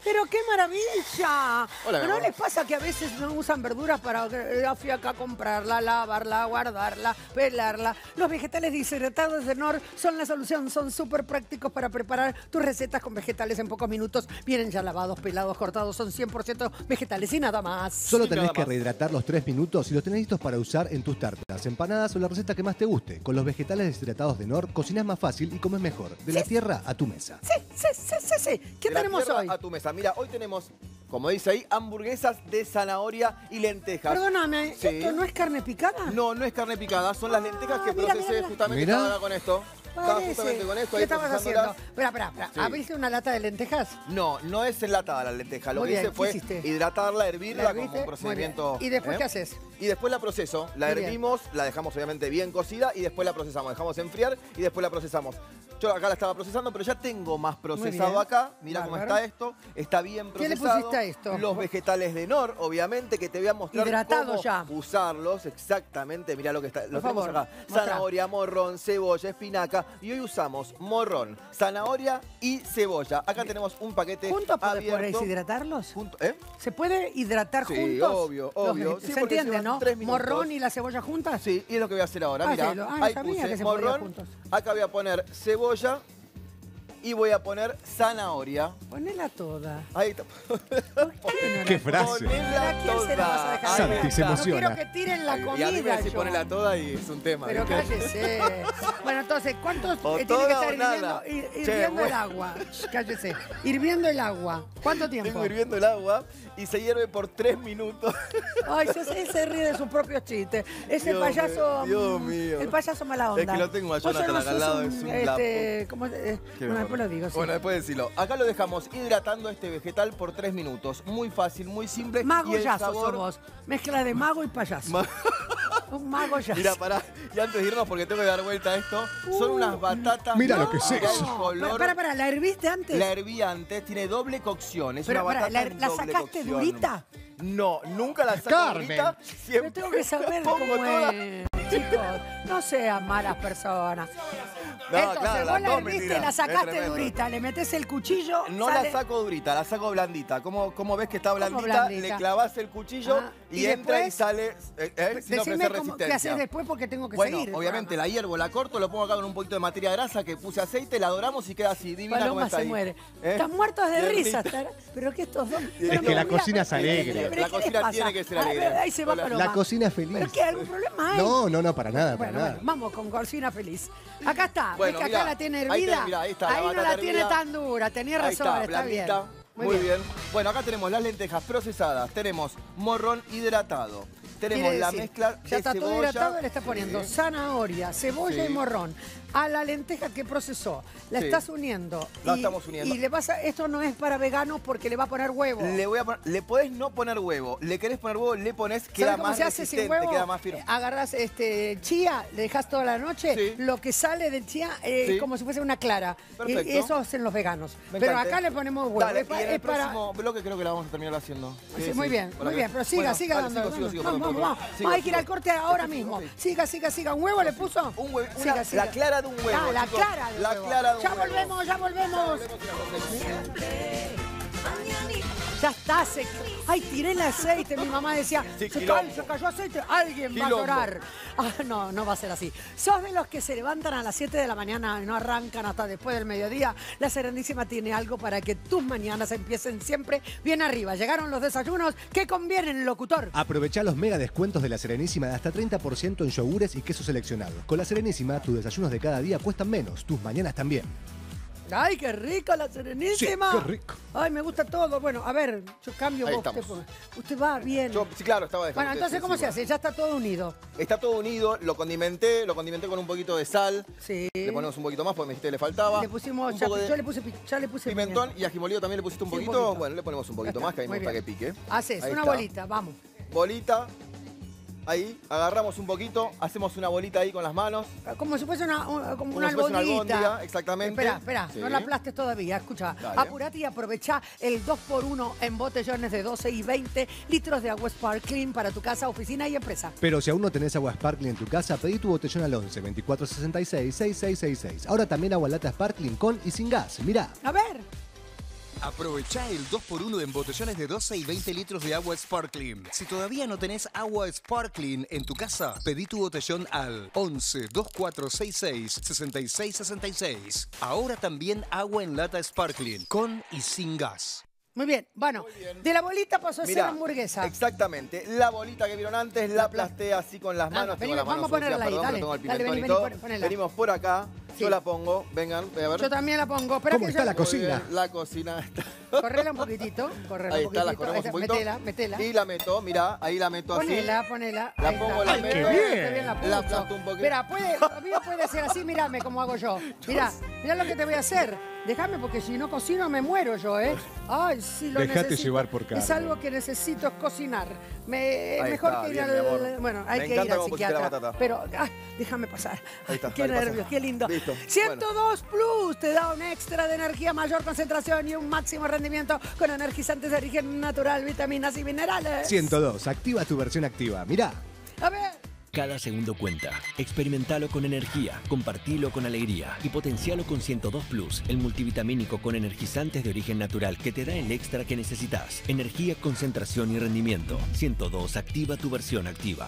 Pero qué maravilla. Hola, mi ¿No amor. les pasa que a veces no usan verduras para eh, la fui acá a comprarla, lavarla, guardarla, pelarla? Los vegetales deshidratados de Nor son la solución, son súper prácticos para preparar tus recetas con vegetales en pocos minutos. Vienen ya lavados, pelados, cortados, son 100% vegetales y nada más. Solo tenés que rehidratar los 3 minutos y los tenés listos para usar en tus tartas, empanadas o la receta que más te guste. Con los vegetales deshidratados de Nor, cocinas más fácil y comes mejor. De la tierra a tu mesa. Sí, sí, sí, sí, sí. ¿Qué De la tenemos tierra hoy? A tu mesa. Mira, hoy tenemos, como dice ahí, hamburguesas de zanahoria y lentejas. Perdóname, Sí. ¿esto no es carne picada? No, no es carne picada, son las lentejas que Ah, mira, procesé mira, mira. justamente Mira. con esto. Estaba justamente con esto ¿Qué ahí estabas haciendo? procesándolas. Espera, espera, espera. Sí. ¿Abriste una lata de lentejas? No, no es enlatada la lenteja. Lo Muy que bien, hice ¿qué fue hiciste? hidratarla, hervirla ¿La como herviste? un Muy procedimiento. bien. ¿Y después ¿eh? qué haces? Y después la proceso. La Muy bien. hervimos, la dejamos obviamente bien cocida y después la procesamos. Dejamos enfriar y después la procesamos. Yo acá la estaba procesando, pero ya tengo más procesado acá. Mira cómo Bárbaro. está esto. Está bien ¿Qué le procesado. pusiste a esto? Los vegetales de Nor, obviamente, que te voy a mostrar Hidratado cómo ya. usarlos exactamente. Mira lo que está. Lo Por tenemos favor, acá. mostrá. Zanahoria, morrón, cebolla, espinaca. Y hoy usamos morrón, zanahoria y cebolla. Acá tenemos un paquete ¿Juntos abierto. hidratarlos? Junto- ¿eh? ¿Se puede hidratar Sí, juntos? obvio, obvio. Sí, ¿Se entiende, no? ¿Morrón y la cebolla juntas? Sí, y es lo que voy a hacer ahora. Mira. Ah, ahí puse morrón. Acá voy a poner cebolla y voy a poner zanahoria. Ponela toda. Ahí está. ¡Qué frase! Ponela ¿A quién se la vas a dejar? toda. Santi Ahí se está. emociona. Quiero que tiren la Y a mí comida. me decís yo. ponela toda y es un tema. Pero ¿viste? cállese. bueno, entonces, ¿cuántos O eh, tiene que o estar hirviendo, hir- Che, hirviendo el bueno. agua? Shh, Cállese. Hirviendo el agua. ¿Cuánto tiempo? Tengo hirviendo el agua y se hierve por tres minutos. Ay, se, se ríe de sus propios chistes. Ese Dios payaso. mío, Dios mm, mío. El payaso mala onda. Es que lo tengo a Jonathan no al lado, es un este, ¿cómo eh. Después lo digo, sí. Bueno, después decirlo. Acá lo dejamos hidratando este vegetal por tres minutos. Muy fácil, muy simple. Mago y el yazo sabor... somos. Mezcla de mago y payaso. Ma- Un mago yazo. Mira, pará. Y antes de irnos, porque tengo que dar vuelta a esto, son unas batatas. Mira lo que es eso. color. Para, para, ¿la herviste antes? La herví antes, tiene doble cocción. Es Pero, una pará, batata ¿la- en la doble sacaste cocción. durita? No, nunca la saco Carmen. durita. Siempre Yo tengo que saber la pongo cómo toda. es. Chicos, no sean malas personas. No, Entonces, claro, vos las la dos herviste mentiras. la Es sacaste tremendo. durita, le metes el cuchillo. No sale- la saco durita, la saco blandita. ¿Cómo, cómo ves que está blandita? blandita? Le clavas el cuchillo Ah, y, ¿y entra y después? sale eh, eh, sin Decime ofrecer cómo- qué resistencia. haces después porque tengo que bueno, seguir. el obviamente la hiervo, la corto, lo pongo acá con un poquito de materia grasa que puse aceite, la doramos y queda así, divina como Paloma está se ahí. muere. ¿Eh? Están muertos de Tiernita. risa. Pero que estos dos. Es que la cocina es alegre. ¿Pero La cocina pasa? tiene que ser Ah, alegre. Ahí se va. La cocina es feliz. ¿Pero qué? ¿Algún problema hay? No, no, no, para nada, para Bueno, nada. bueno, vamos con cocina feliz. Acá está. Bueno, ¿Ves que mirá, acá la tiene ahí hervida? tenés, mirá, ahí está, la no la tiene hervida. tan dura. Tenía Ahí razón, está, está, bien. Muy, bien. Bueno, acá tenemos las lentejas procesadas, tenemos morrón hidratado, tenemos la decir, mezcla Ya de está todo hidratado, le está poniendo Sí. zanahoria, cebolla Sí. y morrón. A la lenteja que procesó, la Sí. estás uniendo. La y, estamos uniendo. Y le vas a, esto no es para veganos porque le va a poner huevo. Le voy a poner, le podés no poner huevo, le querés poner huevo, le pones, queda ¿Sabes cómo más se hace sin resistente, huevo? queda más firme. Agarrás este, chía, le dejas toda la noche, Sí. lo que sale del chía eh, Sí. es como si fuese una clara. Perfecto. Y eso hacen los veganos. Me Pero encanta. acá le ponemos huevo. Dale, es pa- y en es el para- próximo bloque creo que la vamos a terminar haciendo. Sí, muy bien, muy bien, pero siga, Bueno, siga dale, dando. sigo, sigo, sigo, vamos, perdón, vamos, vamos. Sigo, Hay que ir sigo. al corte ahora mismo. Siga, siga, siga. ¿Un huevo le puso? Un huevo, Siga, una- siga. la clara de un huevo, Ah, la chicos. clara de un La huevo. clara de un Ya huevo. volvemos, ya volvemos. Ya está, se... Ay, tiré el aceite. Mi mamá decía, Sí, se, cayó, se cayó aceite, alguien va a llorar. Ah, no, no va a ser así. ¿Sos de los que se levantan a las 7 de la mañana y no arrancan hasta después del mediodía? La Serenísima tiene algo para que tus mañanas empiecen siempre bien arriba. Llegaron los desayunos que convienen, locutor. Aprovechá los mega descuentos de la Serenísima de hasta 30% en yogures y quesos seleccionados. Con la Serenísima, tus desayunos de cada día cuestan menos, tus mañanas también. ¡Ay, qué rico la serenísima! Sí, qué rico. Ay, me gusta todo. Bueno, a ver, yo cambio Ahí vos. Usted, estamos. pone- usted va bien. Yo, sí, claro, estaba dejando bueno, entonces, ¿cómo se encima. hace? Ya está todo unido. Está todo unido, lo condimenté, lo condimenté con un poquito de sal. Sí. Le ponemos un poquito más porque me dijiste que le faltaba. Le pusimos, un ya, poco de yo le puse, pi- ya le puse pimentón y ají molido también le pusiste un Sí, un poquito. poquito. Bueno, le ponemos un poquito Ya más, que a mí me muy gusta que bien. pique. Haces Ahí una está. bolita, vamos. Bolita. Ahí, agarramos un poquito, hacemos una bolita ahí con las manos. Como si fuese una, una- como Como una si fuese una albóndiga, exactamente. Espera, espera, Sí. no la aplastes todavía, escucha. Dale. Apurate y aprovecha el 2x1 en botellones de 12 y 20 litros de agua Sparkling para tu casa, oficina y empresa. Pero si aún no tenés agua Sparkling en tu casa, pedí tu botellón al 11 24 66 6666. Ahora también agua lata Sparkling con y sin gas. Mirá. A ver. Aprovecha el 2x1 en botellones de 12 y 20 litros de agua Sparkling. Si todavía no tenés agua Sparkling en tu casa, pedí tu botellón al 11 2466 6666. Ahora también agua en lata Sparkling, con y sin gas. Muy bien, bueno, de la bolita pasó a ser hamburguesa. Exactamente. La bolita que vieron antes la aplasté así con las Ah, manos. vení, tengo las vamos manos a ponerla sucias, ahí, perdón, dale. pero tengo el Dale, vení, vení, ponela. Venimos por acá. Yo la pongo. Vengan, voy a ver. Yo también la pongo. Espera ¿Cómo que está yo- la cocina? La cocina está. Correla un poquitito, correla Ahí un está, la corremos un poquito. Metela, metela. Y la meto, mirá, ahí la meto así. Ponela, ponela. La Ahí pongo, está. la Ay, meto. qué bien. La, La aplasto un poquito. Espera, puede, puede ser así, mírame cómo hago yo. Mirá, mirá lo que te voy a hacer. Déjame porque si no cocino me muero yo, ¿eh? Ay, sí lo Dejate necesito. llevar por Es algo que necesito es cocinar. Me, Ahí mejor está, que ir bien, al... Bueno, hay Me que ir al psiquiatra. Pero, ah, déjame pasar. Ahí está, qué nervios, qué lindo. Listo. 102 Plus te da un extra de energía, mayor concentración y un máximo rendimiento con energizantes de origen natural, vitaminas y minerales. 102. Activa tu versión activa. Mirá. A ver. Cada segundo cuenta. Experimentalo con energía, compartilo con alegría y potencialo con 102 Plus, el multivitamínico con energizantes de origen natural que te da el extra que necesitas. Energía, concentración y rendimiento. 102 activa tu versión activa.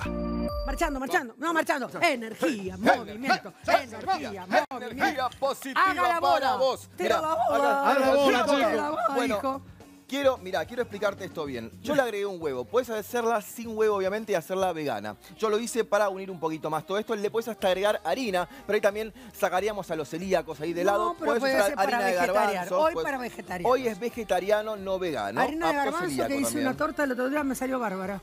Marchando, marchando, no marchando. Energía, movimiento, energía, movimiento. Energía positiva Haga la bola. para vos. Tira Mirá, la bola. acá- Haga la bola, Tira chico. la bola, Bueno. Quiero, mira, quiero explicarte esto bien. Yo le agregué un huevo. Puedes hacerla sin huevo, obviamente, y hacerla vegana. Yo lo hice para unir un poquito más todo esto. Le puedes hasta agregar harina, pero ahí también sacaríamos a los celíacos ahí de No, lado. pero Puedes puede ser para de. Hoy para vegetariano. Hoy es vegetariano, no vegano. Harina de garbanzo que hice una torta el otro día, me salió bárbara.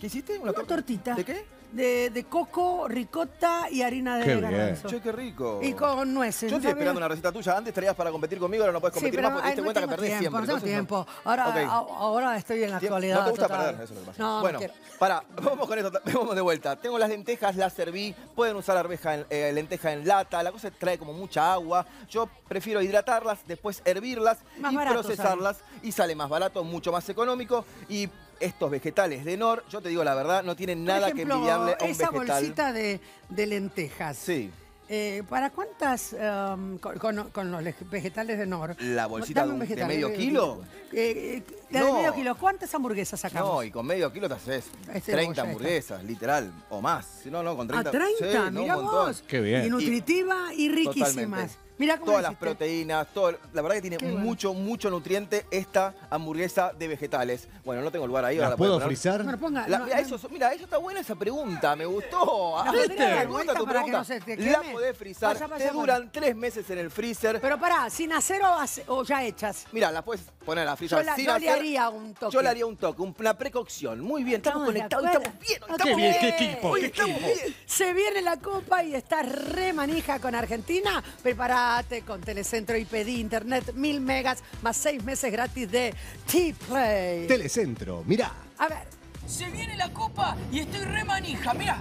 ¿Qué hiciste? Una, tortita. ¿De qué? De, de coco, ricota y harina de Qué garbanzo. Che, qué rico. Y con nueces. Yo ¿no estoy esperando una receta tuya. Antes traías para competir conmigo, ahora no puedes Sí, competir pero más porque te diste no cuenta que perdés tiempo, siempre. No tengo entonces no- tiempo. Ahora, Ok. a- ahora estoy en la actualidad. No te gusta total. perder, eso es lo que pasa. No, no bueno, para, vamos con esto, vamos de vuelta. Tengo las lentejas, las serví, pueden usar arveja en- eh, lenteja en lata, la cosa trae como mucha agua. Yo prefiero hidratarlas, después hervirlas Más y barato procesarlas y sale más barato, mucho más económico y estos vegetales de Nor, yo te digo la verdad, no tienen Por nada ejemplo, que envidiarle a un esa vegetal. bolsita de, de lentejas. Sí. Eh, ¿Para cuántas um, con, con- con los vegetales de Nor? La bolsita de un medio eh, kilo. eh, eh, la de medio kilo. ¿Cuántas hamburguesas sacamos? No, y con medio kilo te haces Este 30 bolla hamburguesas, literal, o más. Si no, no, con 30. A 30, Sí, no, un mira montón. vos. Y nutritiva y, riquísimas. Totalmente. Mira cómo Todas la las proteínas, todo, la verdad que tiene Qué bueno. mucho, mucho nutriente esta hamburguesa de vegetales. Bueno, no tengo lugar ahí. ¿La ahora puedo frizar? Bueno, ponga, La- no, mira, no. eso, mira, eso está buena esa pregunta, me gustó. ¿La Ah, podés me gusta tu que pregunta. no se te La podés frizar, vaya, te duran tres meses en el freezer. Pero pará, ¿sin hacer o, hace- o ya hechas? Mira, la puedes poner a la Yo, freezer la- sin yo le haría un toque. Yo le haría un toque, una precocción. Muy bien, estamos conectados, estamos bien. Estamos qué bien, bien. qué equipo, Hoy qué estamos equipo. bien. Se viene la copa y estás re manija con Argentina. Prepárate con Telecentro y pedí internet mil megas más seis meses gratis de T-Play. Telecentro. Mirá. A ver, Se viene la copa y estoy re manija, mira.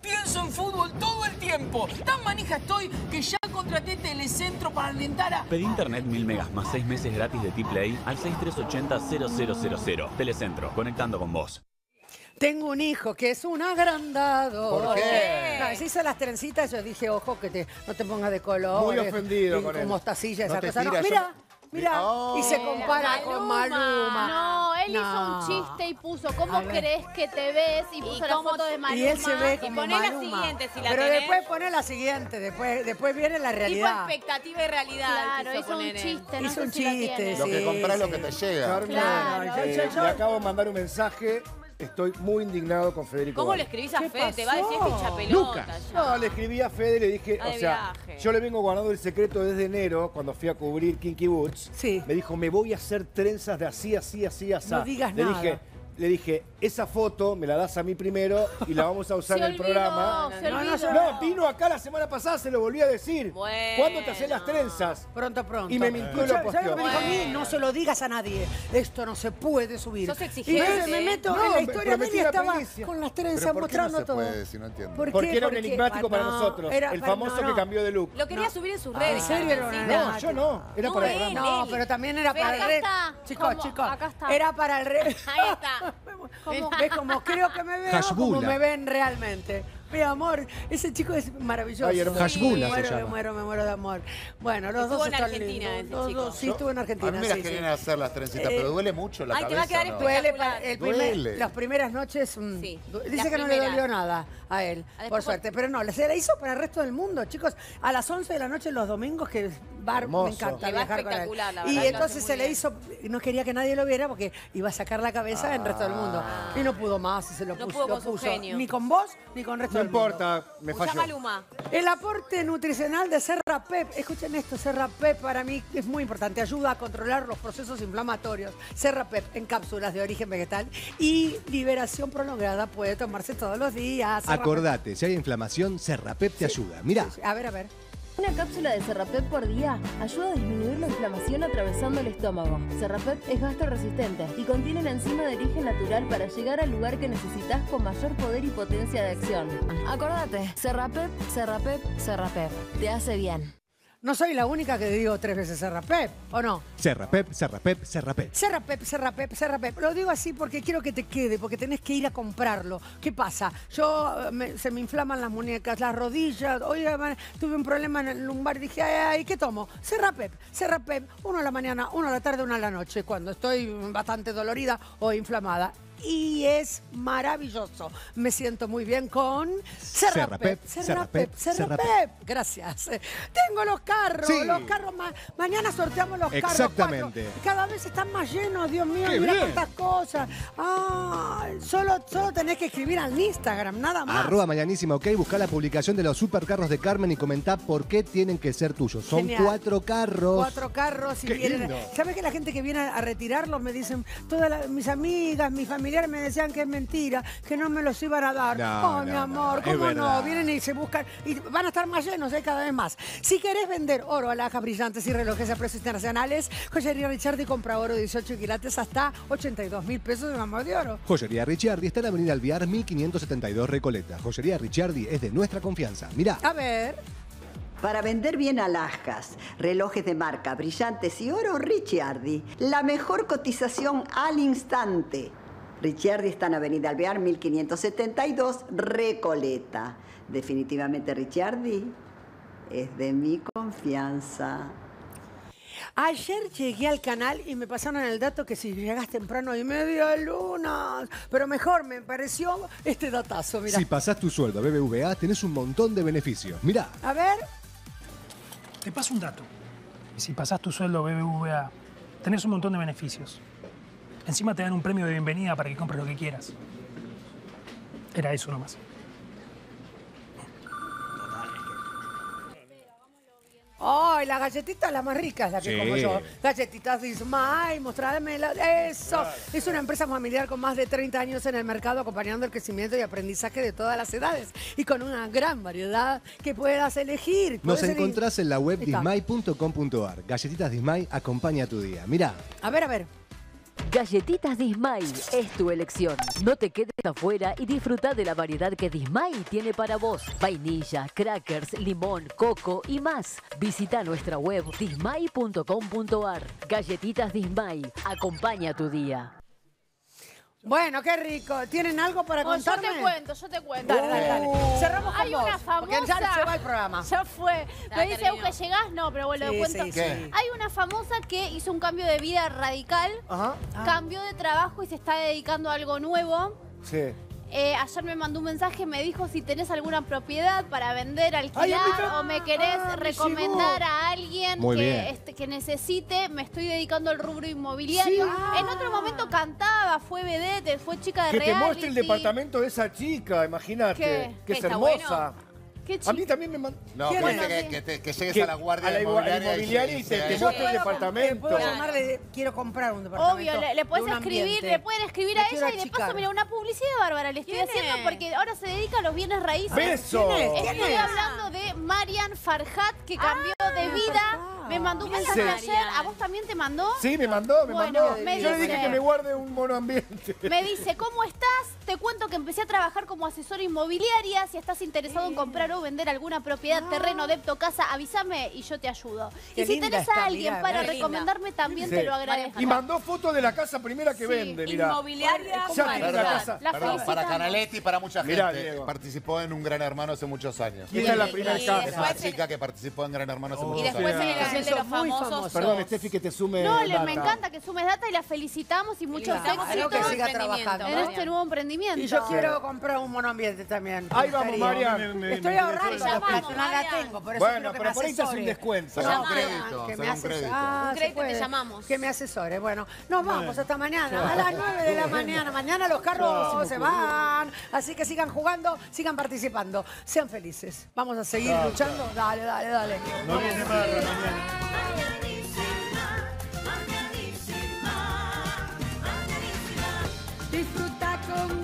Pienso en fútbol todo el tiempo. Tan manija estoy que ya contraté Telecentro para alentar a... Pedí internet 1000 megas más 6 meses gratis de T-Play al 6380-0000. Telecentro, conectando con vos. tengo un hijo que es un agrandado. ¿Por qué? No, se hizo las trencitas, yo dije, ojo, que te, no te pongas de color. Muy ofendido con con él. mostacilla, esa No te cosa. No, tira, yo- mira. Oh. Y se compara con Maluma. No, él No. hizo un chiste y puso, A ¿cómo ver. crees que te ves? Y puso la cómo foto de Maluma. Y él se ve como poné la Maluma. siguiente, si la Pero tenés. después pone la siguiente, después, después viene la Tipo realidad. expectativa y realidad. Claro, quiso hizo un poner él. chiste, no Hizo sé un si la chiste, tiene. Lo que Sí, compras es lo sí. que te llega. Carmen, Claro. eh, Yo- yo- yo- le acabo de mandar un mensaje estoy muy indignado con Federico. ¿Cómo le escribís a ¿Qué Fede? Te va a decir pasó? que pelota. Lucas. No, le escribí a Fede y le dije, de o sea, viaje. yo le vengo guardando el secreto desde enero, cuando fui a cubrir Kinky Boots. Sí. Me dijo, me voy a hacer trenzas de así, así, así, así. No digas le nada. Dije, le dije, esa foto me la das a mí primero y la vamos a usar Se en el olvidó, programa. se No, no, olvidó. No, vino acá la semana pasada, se lo volví a decir. Bueno. ¿Cuándo te hacés las trenzas? Pronto, pronto. Y me mintió y lo ¿sabes lo que me dijo a mí? No se lo digas a nadie. Esto no se puede subir. Sos y exigente, entonces me ¿eh? meto No, en la historia de él y la estaba pericia. con las ¿Pero trenzas qué no mostrando se todo. puede si no entiendo? ¿Por Porque qué? era un Porque- enigmático ah, para no, nosotros. era- el famoso no, que no. cambió de look. Lo quería subir en sus Ah, redes. ¿en serio No, yo no. Era No, para el. No, pero también era para el red. está. Chicos, chicos. acá está. Era para el red. Ahí está. Como, ¿Ves como creo que me veo? Como me ven realmente. Mi amor, ese chico es maravilloso. Ay, hermoso. Hashbula me se muero, me llama. muero, me muero de amor. Bueno, los Estuvo dos en están Argentina lindos. ese Los chico. dos, sí, estuvo en A Argentina. mí me las sí, querían sí. hacer las trencitas, Eh, pero duele mucho la ay, te va a cabeza. quedar ¿o no? Duele Espectacular. para el primer- Duele. las primeras noches. mm, Sí, du- las Dice que no le primeras. dolió nada a él, Ah, por suerte. Pero no, se la hizo para el resto del mundo, chicos. A las 11 de la noche los domingos, que bar, me encanta Le va viajar con él. espectacular, la Y verdad que lo entonces se le bien. hizo, no quería que nadie lo viera porque iba a sacar la cabeza en el resto del mundo. Y no pudo más y se lo No puso. pudo lo con su puso. genio. Ni con vos, ni con el resto No del mundo. Importa, me Usa falló. Maluma. El aporte nutricional de Serra Pep, escuchen esto, Serra Pep para mí es muy importante, ayuda a controlar los procesos inflamatorios. Serra Pep en cápsulas de origen vegetal y liberación prolongada puede tomarse todos los días. Serra Pep. Acordate, si hay inflamación, Serrapep te ayuda. Mirá. A ver, a ver. Una cápsula de Serrapep por día ayuda a disminuir la inflamación atravesando el estómago. Serrapep es gastroresistente y contiene una enzima de origen natural para llegar al lugar que necesitas con mayor poder y potencia de acción. Acordate, Serrapep, Serrapep, Serrapep. Te hace bien. No soy la única que digo tres veces Serra Pep, ¿o no? Serrapep, Serrapep, Serrapep. Serra Pep, Serra Pep, Serra Pep. Lo digo así porque quiero que te quede, porque tenés que ir a comprarlo. ¿Qué pasa? Yo eh, me- se me inflaman las muñecas, las rodillas. Oiga, man, tuve un problema en el lumbar. Dije, ay, ay, ¿qué tomo? Serra Pep, Serra Pep. Uno a la mañana, uno a la tarde, uno a la noche, cuando estoy bastante dolorida o inflamada. Y es maravilloso. Me siento muy bien con Serra Serra Pep, Pep, Serra Serra Pep, Pep, Serra Serra Pep. Gracias. Tengo los carros, Sí. los carros. ma- mañana sorteamos los carros. Exactamente. Cada vez están más llenos, Dios mío, Qué mira bien. cuántas cosas. Ah, solo, solo tenés que escribir al Instagram, nada más. Arroba mañanísima, ok. Busca la publicación de los supercarros de Carmen y comentá por qué tienen que ser tuyos. Son Genial. cuatro carros. Cuatro carros y vienen. ¿Sabes que la gente que viene a retirarlos me dicen, todas las- mis amigas, mis familiares me decían que es mentira, que no me los iban a dar? No, oh, mi amor, no, ¿cómo no? Vienen y se buscan y van a estar más llenos, ¿eh? cada vez más. Si querés vender oro, alhajas brillantes y relojes a precios internacionales, Joyería Richard y compra oro 18 quilates hasta 82 mil pesos de un amor de oro. Joyería Ricciardi está en la avenida Alviar 1572 Recoleta. Joyería Ricciardi es de nuestra confianza. Mirá. A ver. Para vender bien alhajas, relojes de marca, brillantes y oro, Ricciardi. La mejor cotización al instante. Ricciardi está en Avenida Alvear 1572, Recoleta. Definitivamente Ricciardi es de mi confianza. Ayer llegué al canal y me pasaron el dato que si llegas temprano y media lunas. Pero mejor me pareció este datazo, mira. Si pasás tu sueldo a BBVA, tenés un montón de beneficios. Mirá. A ver. Te paso un dato. Si pasás tu sueldo BBVA, tenés un montón de beneficios. Encima te dan un premio de bienvenida para que compres lo que quieras. Era eso nomás. ¡Ay, las galletitas las más ricas, las que Sí. como yo! Galletitas Dismay, mostradmela. ¡Eso! Es una empresa familiar con más de 30 años en el mercado, acompañando el crecimiento y aprendizaje de todas las edades. Y con una gran variedad que puedas elegir. Nos elegir- encontrás en la web dismay.com.ar. Galletitas Dismay acompaña tu día. Mirá. A ver, a ver. Galletitas Dismay es tu elección. No te quedes afuera y disfruta de la variedad que Dismay tiene para vos. Vainilla, crackers, limón, coco y más. Visita nuestra web dismay.com.ar. Galletitas Dismay. Acompaña tu día. Bueno, qué rico. ¿Tienen algo para Oh, yo contarme? te cuento, yo te cuento. Dale, dale, dale. Cerramos con Hay vos, una famosa. porque ya se va el programa. Ya fue. Ya Me dice terminó. que llegás, no, pero bueno, Sí, lo cuento. sí. Hay una famosa que hizo un cambio de vida radical, Ajá. cambió de trabajo y se está dedicando a algo nuevo. Sí. Eh, ayer me mandó un mensaje, me dijo si tenés alguna propiedad para vender, alquilar o me querés Ah, me recomendar a alguien que, este, que necesite. Me estoy dedicando al rubro inmobiliario. Sí. Ah. En otro momento cantaba, fue vedette, fue chica de Que te reality. muestre el departamento de esa chica, imagínate. ¿Qué? Que es ¿Está hermosa. ¿Qué A mí también me mandó. No, que, que te- que llegues Que- a la guardia a la inmobiliaria, inmobiliaria y te- te muestre el departamento. Puedo llamarle, quiero comprar un departamento. Obvio, le, le puedes escribir, le pueden escribir a ella y de paso, mira, una publicidad bárbara le estoy ¿Quién haciendo porque ahora se dedica a los bienes raíces. ¡Beso! ¿Quién es? ¿Quién Estoy es? hablando de Marian Farhat, que cambió de vida. Me mandó un mensaje la ayer. ¿A vos también te mandó? Sí, me mandó, me Bueno, mandó. me Yo le dije que me guarde un mono ambiente. Me dice, ¿cómo estás? Te cuento que empecé a trabajar como asesora inmobiliaria. Si estás interesado en comprar o vender alguna propiedad, terreno, depto, casa, avísame y yo te ayudo. Qué y si tenés está, a alguien mirá, para linda. recomendarme, también Sí. te lo agradezco. Y mandó fotos de la casa primera que Sí, vende, mira. Inmobiliaria. Perdón, casa. La perdón, para. Canaletti y para mucha gente. Mirá, Diego. Participó en un Gran Hermano hace muchos años. ¿Quién es la primera casa? Es una chica que participó en Gran Hermano hace Y muchos después años. De los muy famosos. Perdón, Steffi, que te sume. No, le, data. me encanta que sumes data y la felicitamos y muchos Felicitamos éxitos que siga emprendimiento, trabajando. en este nuevo emprendimiento. Y yo quiero comprar un monoambiente también. Ahí vamos, gustaría. Marian. Me- me- Estoy me ahorrando Vamos, no la Marian. tengo, por eso Bueno, quiero que pero me por ahí te hace un asesore. descuento. Saca un No, crédito, que me saca un asesore. crédito. Ah, Un se crédito te puede. llamamos. Que me asesore. Bueno, nos vamos hasta mañana, a las 9 de la mañana. Mañana los carros se van. Así que sigan jugando, sigan participando. Sean felices. Vamos a seguir luchando. Dale, dale, dale. No viene Marra mañana. Disfruta con